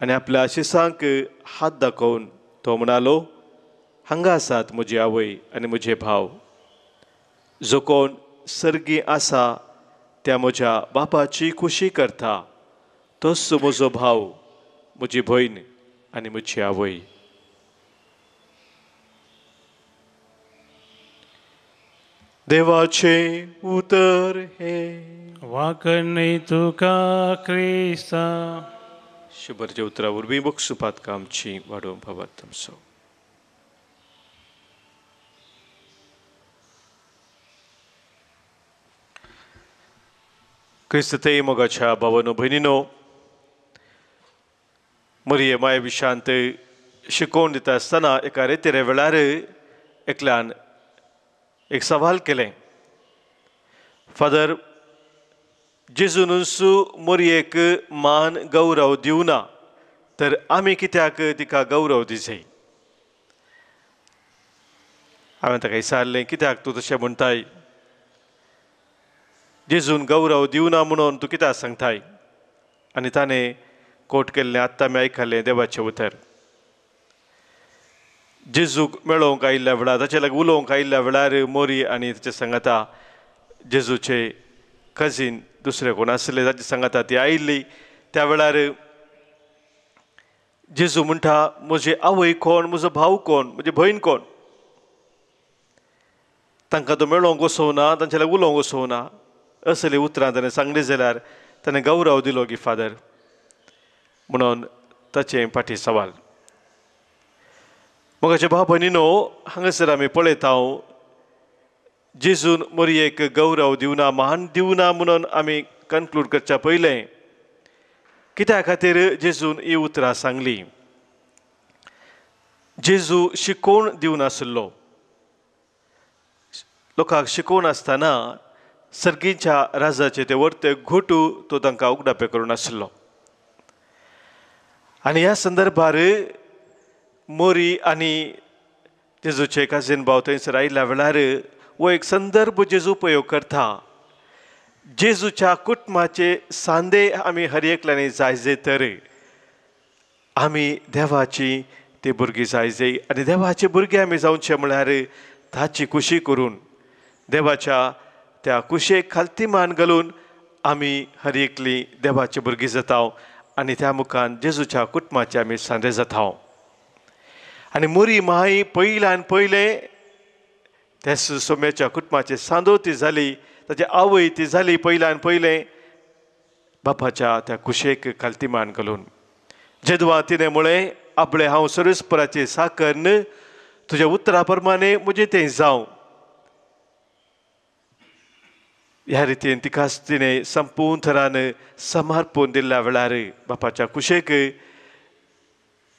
आनी आपल्या शिसांक हात दाखोवन तो म्हणालो हांगा आसात म्हजी आवय आनी म्हजे भाव जो कोण सर्गी आसा त्या म्हज्या बापाची खुशी करता तोच म्हजो भाव म्हजी भयण आनी म्हजी आवय देवाचे उतर हे. वाकणे तुका क्रिस्ता. शुभरच्या उतरा वरवीं बक्षुपात कामची वाडोवंक भावात तमसो क्रिस्तते मोगाच्या भावानो भयणीनो मरिये माय विशांत शिकोवन दिता आसतना एका रेतेरे वेळार एकल्यान एक सवाल केलें फादर जेजूनसू मोरयेक मान गौरव दिवना तर आमी कित्याक तिका गौरव दिसय हांवें ताका विचारलें कित्याक तूं तशें म्हणटाय जेजून गौरव दिवना म्हणून तूं कित्याक सांगताय आनी ताणें कोट केल्लें आत्तां आमी आयकल्लें देवाचें उतर. जेजूक मेळोवंक आयिल्ल्या वेळार ताचे लागीं उलोवंक आयिल्ल्या वेळार मोरी आनी ताचे सांगाता जेजूचे कजीन दुसरे कोण आसले ताची सांगाता ती आयिल्ली. त्या वेळार जेजू म्हणटा म्हजी आवय कोण म्हजो भाव कोण म्हजी भयण कोण? तांकां तो मेळोवंक वसोवना तांचे लागीं उलोवंक वसोवना. असलीं उतरां ताणें सांगलीं जाल्यार ताणें गौरव दिलो की फादर म्हणून ताचे फाटी सवाल मोगाचे भाव भयणीनो हांगासर आमी पळयता जेजून मोरयेक गौरव दिवना मान दिवना म्हणून आमी कन्क्लूड करच्या पयलें कित्या खातीर जेजून ही उतरां सांगलीं जेजू शिकोवण दिवनासलो लोकांक शिकोवन आसतना सर्गींच्या राजाचे ते वर्ते घोटू तो तांकां उगडापे करून आशिल्लो. आनी ह्या संदर्भार मोरी आनी जेजूचे काजीन भाव थंयसर आयिल्ल्या वेळार हो एक संदर्भ जेजू उपयोग करता. जेजूच्या कुटुंबाचे सांदे आमी हर एकल्यानी जायजे तर. आमी देवाची ती भुरगीं जायजे आनी देवाचे भुरगे आमी जावचे म्हळ्यार ताची खुशी करून देवाच्या त्या कुशेक खालती मान घालून आमी हर एकली देवाची भुरगीं जाता आनी त्या मुखान जेजूच्या कुटुंबाचे आमी सांदे जाताव. आनी मुरी माई पयल्यान पयलें त्या सोम्याच्या कुटुंबाचे सांदो ती जाली ताची आवय ती जाली पयल्यान पयलें बापाच्या त्या कुशेक खालती मान घालून. जेदवा तिने मुळे आपले हांव सरस्पराचे साकर्न तुज्या उतरा प्रमाणे म्हजें तें जावं. ह्या रितीन तिकाच तिणें संपूर्ण थरान समर्पण दिल्ल्या वेळार बापाच्या कुशेक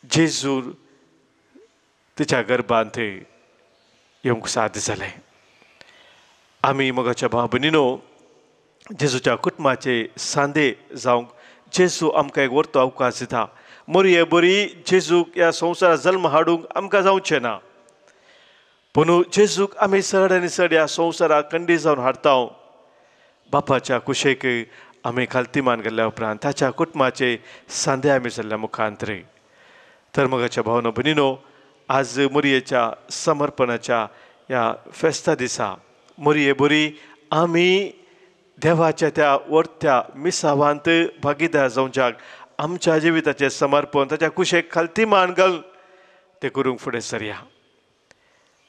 जेजूर तिच्या गर्भांत येवंक साद जालें आमी मोगाच्या भाव भयणीनो जेजूच्या कुटुंबाचे सांदे जावंक जेजू आमकां एक वर्तो अवकाश दिता मोरये बरी जेजूक ह्या संवसारात जल्म हाडूंक आमकां जावचें ना पूण जेजूक आमी चड आनी चड ह्या संवसाराक कंडी जावन हाडटा बापाच्या कुशेक आमी खालतीमान गेल्ल्या उपरांत ताच्या कुटुंबाचे सांदे आमी जाल्ल्या मुखांतरी. तर मगाच्या भावनो भयणीनो आज मोरयेच्या समर्पणाच्या ह्या फेस्ता दिसा मोरये बरी आमी देवाच्या त्या वर्त्या मिसावांत भागीदार जावच्याक आमच्या जिविताचें समर्पण ताच्या कुशेक खालती मान घाल तें करूंक फुडें सरया.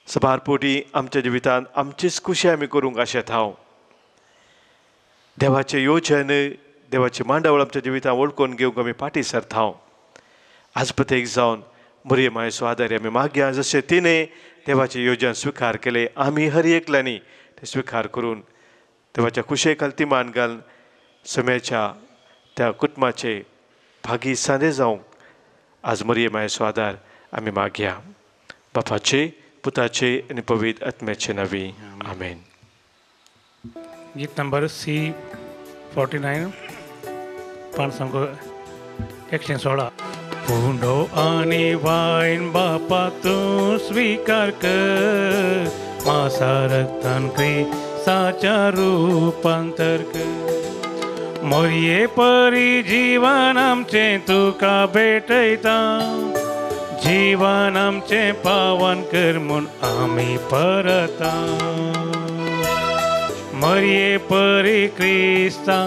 सभारपोटी आमच्या जिवितांत आमचीच खुशी आमी करूंक आशेत हांव. देवाचें योजन देवाची मांडावळ आमच्या जिवितांत वळखून घेवंक आमी फाटी सरता हांव आज प्रत्येक जावन बरी माय स्वादारी आमी मागया जशें तिणें देवाचें योजन स्विकार केलें आमी हर एकल्यांनी तें स्विकार करून देवाच्या कुशे खालती मान घाल समेच्या त्या कुटुंबाचे भागी सांदे जावंक आज मरिये मायेचो आदार आमी मागया बापाचे पुताचे आनी पवित्र आत्म्याचे नवी. आमेन. गीत नंबर सी फोर्टी नाईन पण संघ एकशे सोळा. पुंडो आणि वाईन बापा तू स्वीकार कर. मासा रक्तान साच्या रूपांतर कर. मोरये परी जीवन आमचे तुका भेटयता. जीवन आमचे पावन कर म्हूण आमी परता. मरिये परी क्रिस्ता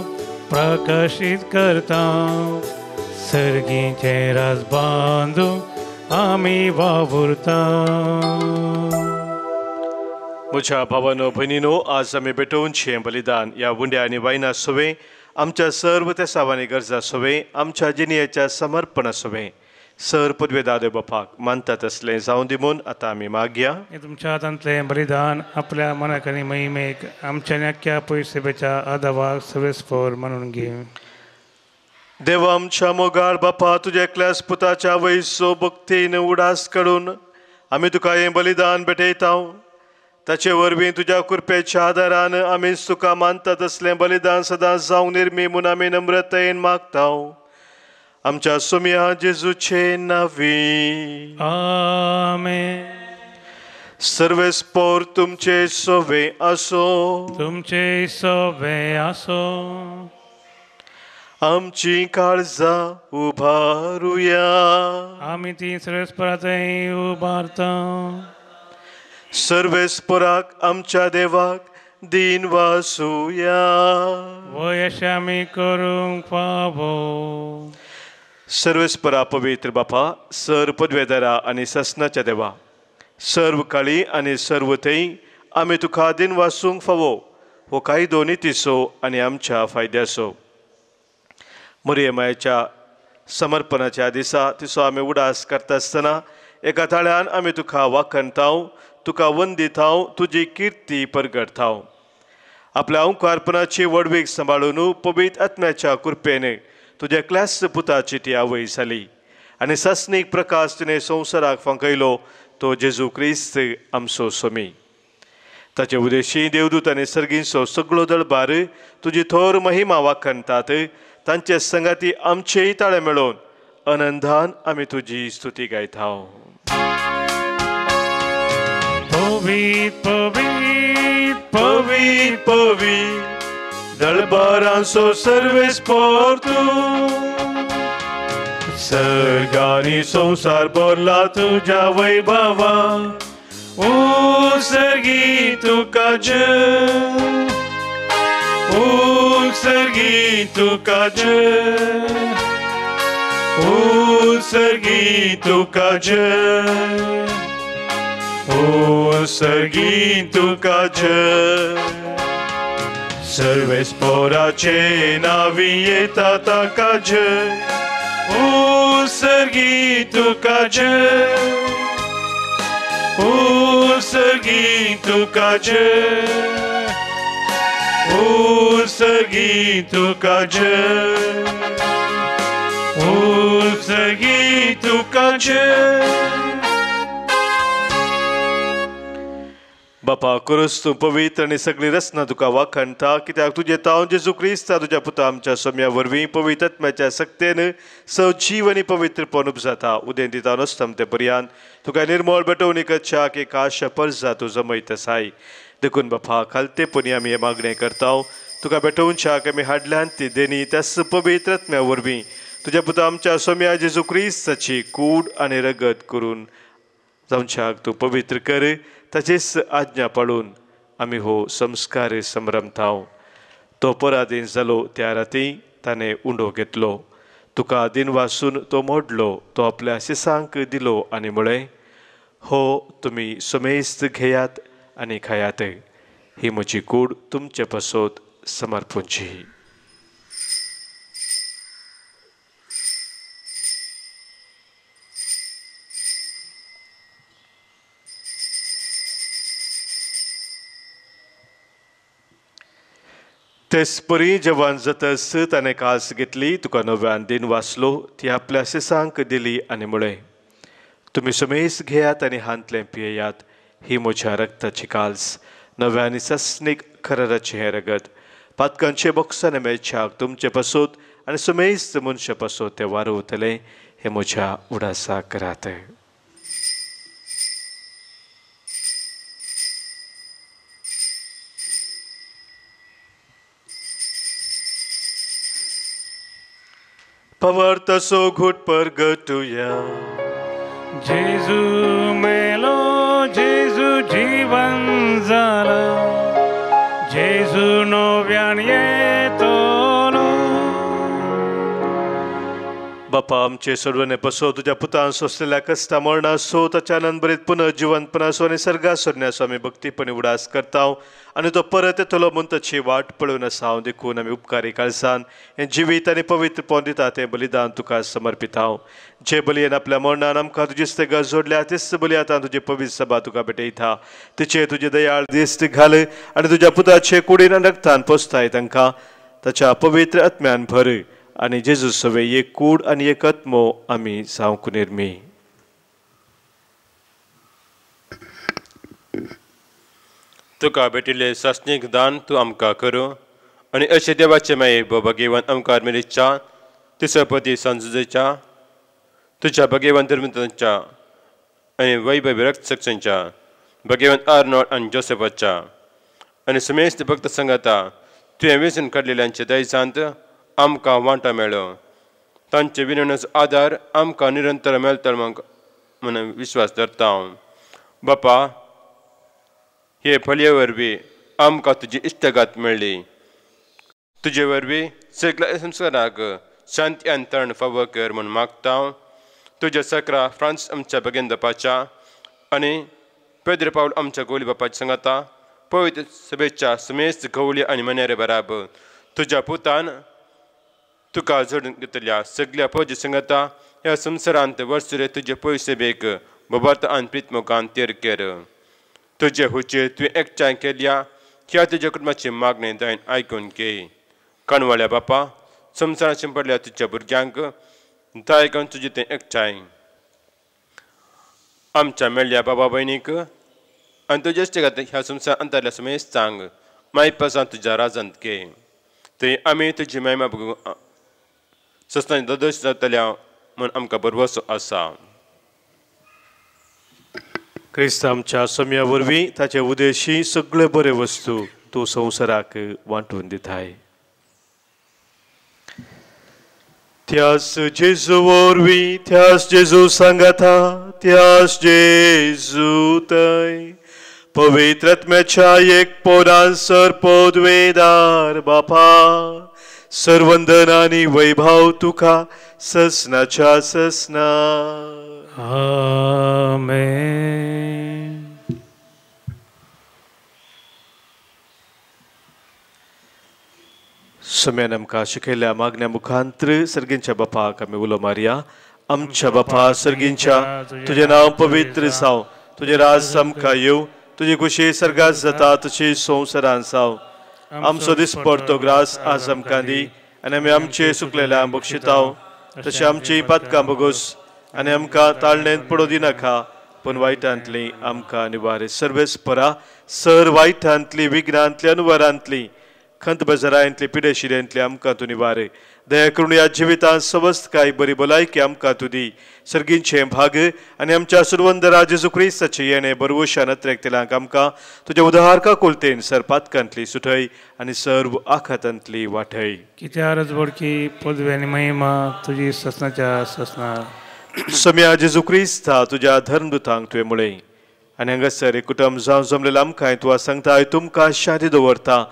प्रकाशित करता। सर्गीचे रास बांदू आमी वावुरता। मुझ्या भावानो भयणीनो आज आमी छे बलिदान. ह्या उंड्या आनी वायना सुवे आमच्या सर्व त्या सावानी गरजा सुवे आमच्या जिनियाच्या समर्पणा सुवे. सर पदवे दादे बापाक मानतात असलें जावं दिमून आतां आमी मागया हे तुमच्या हातांतलें बलिदान आपल्या मनाक आनी महिमेक आमच्या नक्क्या पयसेबेच्या आदावाक सवेस्फोर म्हणून घे देवा आमच्या मोगाळ बापा तुज्या एकल्याच पुताच्या वयसो भक्तीन उडास काडून आमी तुका हें बलिदान भेटयता ताचे वरवीं तुज्या कृपेच्या आदारान आमी तुका मानतात असलें बलिदान सदांच जावंक निर्मी म्हूण आमी नम्रतायेन मागता आमच्या सुम्या जेजूचे नावी आमेन सर्वेस्पोर तुमचे सोवे असो तुमचे सवे आसो आमची काळजां उबारुया आमी ती सरस्परातय उबारता सर्वेस्पराक आमच्या देवाक दिन वासुया वयश आमी करूंक फावो सर्वेस्परा पवित्र बापा सर पदवेदारा आनी ससनाच्या देवा सर्व काळी आनी सर्व थंय आमी तुका दिन वासूंक फावो हो काही दोनी तिसो आनी आमच्या फायद्याचो मुरयेमायेच्या समर्पणाच्या दिसा तिसो आमी उडास करता आसतना एका थाळ्यान आमी तुका वाखणताव तुका वंदिताव तुजी किर्ती परगडताव आपल्या अंकारपणाची वडवीक सांबाळून पवित आत्म्याच्या कृपेने तुज्या क्लास पुताची ती आवय जाली आनी सस्नीक प्रकाश तिणें संवसाराक फांकयलो तो जेजू क्रिस्त आमचो स्वामी. ताचे उदेशी देवदूत आनी सर्गींचो सगळो दळबार तुजी थोर महिमा वाखणतात तांचे संगाती आमचेय ताळे मेळोवन अनंदान आमी तुजी स्तुती गायताव पवीत पवीत पवीत पवीत दळबारांचो सर्वेस तू सर्गानी संसार भरला तुझ्या वैभवा सर्गी तुका जय सर्गी तुका जय सर्गी तुका जय सर्गी तुका जय सर्वेस्पोराचे नावी येता ताका जय सर्गी तुका जय सर्गी तुका जय सर्गी तुका जय सर्गी तुका जय बापा करूस तूं पवित्र आनी सगळी रचना तुका वाखणटा कित्याक तुजें तांव जेजू क्रिस्ता तुज्या पुता आमच्या सोम्या वरवीं पवित्र आत्म्याच्या सक्तेन सजीव आनी पवित्रपण उपजाता उदें दिता नसता ते पर्यान तुका निर्मळ बेटवणीकच्या एक आशा परजा तूं जमयत साय देखून बापा खालतेपणी आमी हे मागणें करता तुका बेटोवनशाक आमी हाडल्यान ती देणी त्याच पवित्र आत्म्या वरवीं तुज्या पुता आमच्या सोम्या जेजू क्रिस्ताची कूड आनी रगत करून जावच्याक तूं पवित्र कर ताचेच आज्ञा पाळून आमी हो संस्कारे संभ्रमताव तो पराधीन जालो त्या राती ताणें उंडो घेतलो. तुका दिन वासून तो मोडलो तो आपल्या शिसांक दिलो आनी म्हळें हो तुमी सुमेस्त घेयात आनी खायात. ही म्हजी कूड तुमचे पसोत समर्पूंची. तेसपरी जेवण जातस ताणें कास घेतली तुका नव्यान दिन वाचलो ती आपल्या सिसांक दिली आनी म्हळें तुमी सुमेस घेयात आनी हांतलें पियेयात ही म्हज्या रक्ताची काल्स नव्यानी सस्नीक खरराचें हें रगत. पातकांचे बॉक्साने मेळच्याक तुमचे पसोत आनी सुमेस्त मनशे पसोत ते वारोवतले हे म्हज्या उडासाक करात पवर तसो घुट पर गटुया। जेजू मेलो जेजू जीवन झालं। जेजू बापा आमचे सर्व नेपसो तुझ्या पुतान असलेल्या कष्टा मरणा सो ताच्या नंबरीत पुनः जिवंतपणासो आनी सर्गा सोडण्याचो आमी भक्तीपणे उडास करता आनी तो परत येतलो म्हूण ताची वाट पळोवन आसा हांव देखून आमी उपकारी काळसान हें जिवीत आनी पवित्र पोवन दिता तें बलिदान तुका समर्पित हांव जे बलियेन आपल्या मरणान आमकां तुजी स्तेगा जोडल्या तेच बली आतां तुजी पवित्र सभा तुका भेटयता तिचे तुजे दयाळ दिस्त घाल आनी तुज्या पुताचे कुडीन रक्तान पोसताय तांकां. ताच्या पवित्र आत्म्यान भर. आनी जेजू सवे एक कूड आनी एक आत्मो आमी जावंक निर्मी. तुका भेटिल्ले सासणीक दान तूं आमकां करूं आनी अशें देवाचे माये भगेवन आमकां मेरेच्या तिसपती संसदेच्या तुज्या भगेवन धर्मतांच्या आनी वैभव रक्तसक्षांच्या भगेवन आर्नॉट आनी जोसेफाच्या आनी सुमेस्त भक्त संगता तुवें वेचून काडलेल्यांचे दयसांत आमकां वांटो मेळ्ळो. तांचे विनवणेचो आदार आमकां निरंतर मेळटलो म्हणून विश्वास धरता हांव. बापा हे फलये वरवीं आमकां तुजी इश्टगात मेळ्ळी. तुजे वरवीं सगळ्या संस्काराक शांती आनी तण फावो कर म्हूण मागता हांव. तुज्या सकरा फ्रांस आमच्या बेगीन दपाच्या आनी पेद्र पावल आमच्या गोली बापाच्या सांगाता पवित्र सभेच्या समेस्त गवली आनी मनेरे बराबर तुज्या पुतान तुका जोडून घेतल्या सगळ्या फौजी संगता ह्या संसारांत वर्सुरे तुजे पयशे बेग बबत आनी प्रितमुखान तेर केर तुजे हुचेर तुवें एकठांय केल्या ह्या तुज्या कुटुंबाची मागणी दायन आयकून घे कणवळ्या बापा संवसाराचें पडल्या तुज्या भुरग्यांक दायकून तुजें तें एकठांय आमच्या मेळ्ळ्या बाबा भयणीक आनी तुजे जगात ह्या संसार अंतरल्या समेत सांग माय पासान तुज्या राजांत घे थंय आमी तुजी मायमा बघू सस्तांनी जातल्या म्हूण आमकां बरवसो आसा क्रिस्त आमच्या सम्या वरवीं ताचे उदेशी सगळे बरे वस्तू तूं संवसाराक वांटून दिताय त्यास जेजू वरवीं त्यास जेजू सांगाता त्यास जेजू तय पवित्रत्म्याच्या एक पोरांसर पोदवेदार बापा सर्वंदन आनी वैभव तुका ससनाच्या ससना. आमेन. सम्यान आमकां शिकयल्या मागण्या मुखांत्र सर्गींच्या बापाक आमी उलो मारया. आमच्या बापा सर्गींच्या तुजें नांव पवित्र जाव तुजें राज आमकां येव तुजी खुशी सर्गास जाता तशी संवसारान जाव आमचो दिसपडतो ग्रास आज आमकां दी आनी आमी आमचे सुकलेल्या बक्षिताव तशें आमची पातकां बगोस आनी आमकां ताळणेंत पडो दिनाका पूण वायटांतली आमकां निवारे सर्वेस परा सर वायटांतली विघ्नांतली अनुवारांतली खंत बेजारांतली पिडेशिरेंतली आमकां तूं निवारे दया करून ह्या जिवितांत समस्त कांय बरी भलायकी आमकां तूं दी सर्गींचे भाग आनी आमच्या सुरवंद राजेजू क्रिस्ताचे येणे बरवशान अत्रेकतेलांक आमकां. तुज्या उदाहारका कोलतेन सरपातकांतली सुटय आनी सर्व आखातांतली वाटय कित्या रजबडकी पदवी आनी महिमा तुजी ससनाच्या ससना सम्या जेजू क्रिस्ता तुज्या धर्मदुतांक तुवें म्हळें आनी हांगासर एक कुटुंब जावं जमलेलं आमकां तुका सांगताय तुमकां शांती दवरता.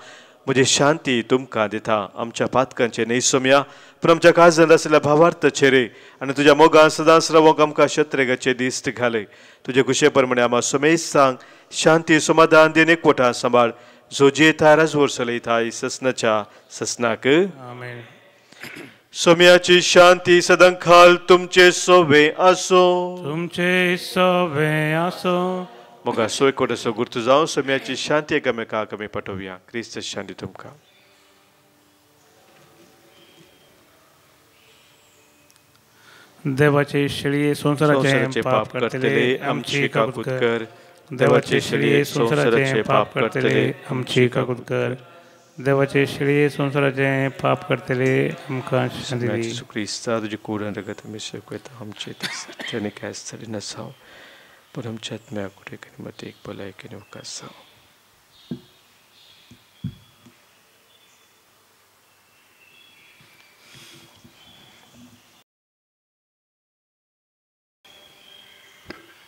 म्हजी शांती तुमकां दिता। आमच्या पातकांचे न्ही सोम्या। पूण आमच्या काळजांत आसलेल्या भावार्थ चेरे आनी तुज्या मोगान सदांच रावोंक आमकां शत्रेगाचे दिश्ट घालय तुजे कुशे प्रमाणे आमकां सुमेश सांग। शांती समाधान दिन एकवटां सांबाळ जो जेता राजवोर चलयताय ससनाच्या ससनाक। सोम्याची शांती सदां खाल तुमचे सोवे आसो तुमचे सवे आसो सोय कोण असो గుర్తు జావు సమయాची शांती गमे का गमे पटवूया क्रिस्त शांती तुमका देवाचे शिळी संसाराचे पाप करतेले आमची काकुत कर देवाचे शिळी संसाराचे पाप करतेले आमची काकुत कर देवाचे शिळी संसाराचे पाप करतले आमकां शांती दे सुक्रिस्ता तुजी कूड रगत आमी शेकयता आमचे तेने काय आसतले नसाव पण आमच्या आत्म्या कुठे कधी एक भलायकीने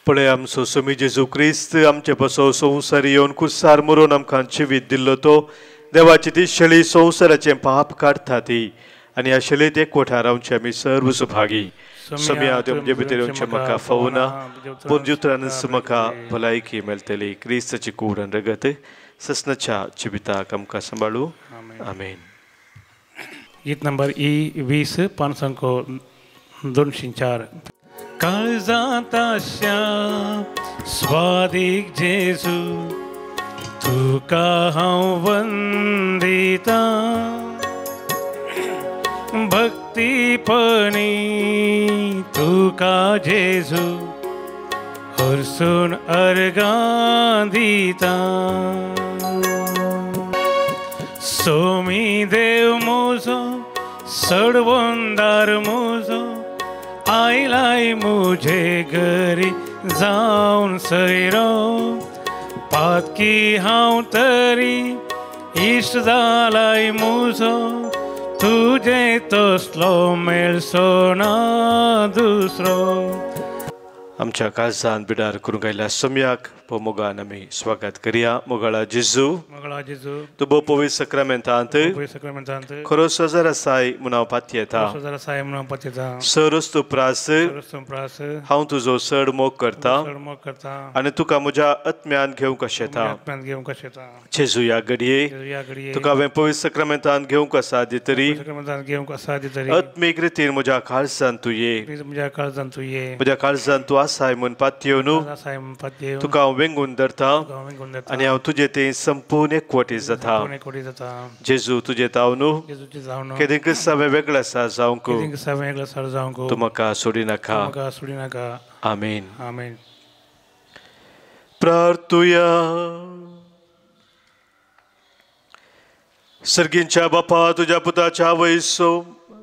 पळय आमचो समी जेजू क्रिस्त आमचे बसो संवसार येवन कुसार मरून आमकां जिवीत दिल्लो तो। देवाची ती शळी संवसाराचें पाप काडटा ती आनी ह्या शळेत एकवटा रावचे आमी सर्व सुभागी. समिया येवचे म्हाका फवना पुंजुत्रान म्हाका भलायकी मेळटली क्रिस्ताची कूड आनी रगत ससनाच्या जिविताक आमकां सांबाळू आमेन। गीत नंबर ई वीस पानसंको दोनशे चार काळजात आशा स्वादीक जेजू तुका हांव वंदिता? भक्तीपणी तुका जेजू हरसून अर्गां दिता सोमी देव मोजो सडवंदार मोजो आयलाय मुझे घरी जावन सैरो. पातकी हांव तरी इश्ट जालाय मुजो तुजे तसलो मेळसो ना दुसरो. आमच्या खासदार बिडार करूंक आयल्या सम्याक. आमी स्वागत करया मोगाळा जेजू मंगळा जेजू तू बो पवित्र सक्रामेंतांत सक्रामेंतांत खरो सजर आसाय मुनाव पाती येता जरा साय म्हणून पतिता सरस तू प्रास हांव तुजो चड मोग करता आनी तुका म्हज्या आत्म्यान घेवंक जेजू ह्या घडये या घडये तुका हांवें पवित्र सक्रामेंतान घेवंक आसा आसा ती तरी आत्मीक रितीन म्हज्या काळजान तू ये प्लीज म्हज्या काळजान तू आसाय म्हूण पातयो न्हू तुका हांव घेवन येता आनी हांव तुजें तें संपूर्ण एकवटी जाता जेजू तुजें ताव न्हू जेजूची जावन केदें हांवें वेगळें आसा जावंक तूं म्हाका सोडी नाका सोडी नाका आमेन आमेन प्रार्थुया सर्गींच्या बापा तुझ्या पुताच्या वयसो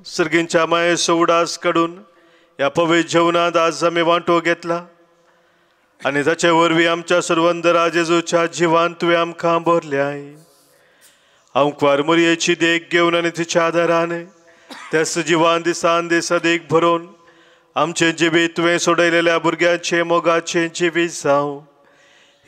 सर्गींच्या मायेचो उडास काडून ह्या पवित्र जेवणात आज आमी वांटो घेतला आनी ताचे वरवीं आमच्या सर्वंदरा जेजूच्या जिवान तुवें आमकां भरल्याय हांव क्वारमुरयेची देख घेवन आनी तिच्या आदारान त्याच जिवान दिसान दिसा देख भरोवन आमचे जिवीत तुवें सोडयलेल्या भुरग्याचे मोगाचे जिवीत जावं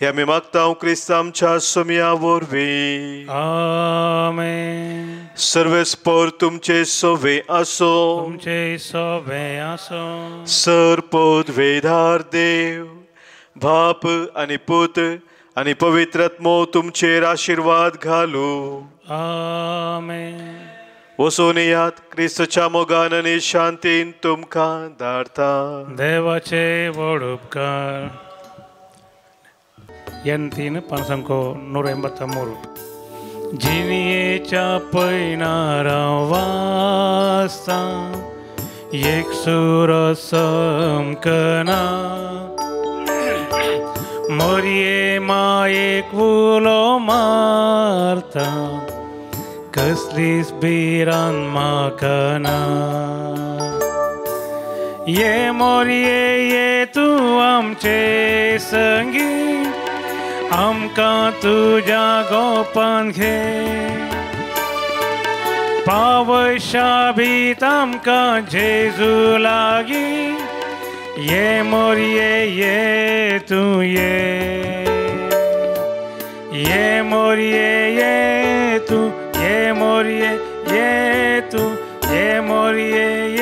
हे आमी मागता हांव क्रिस्त आमच्या सोमिया वरवीं. आमेन. सर्वेस्पर तुमचे सोवे आसो तुमचे सोबे आसो सरपोत वेधार देव. बाप आणि पुत आणि पवित्रत्मो तुमचेर आशीर्वाद घालू. वसून यात क्रिस्तच्या मोगानने शांतीन तुमका धाडता. देवाचे वडुपकार यंतीन पणसंको नूर एंबत्ता मूर. जिनियेच्या पैनारा वास्ता एक सुरसम कना. समकना मोरये मायेक उलो मारता कसलीच बिरान माकना ये मोरिये ये तूं आमचे संगी आमकां तुज्या गोपान घे। पावय शाबीत आमकां जेजू लागी ये मोरये ये तूं ये। ये मोरये ये तूं ये मोरये ये तूं ये मोरये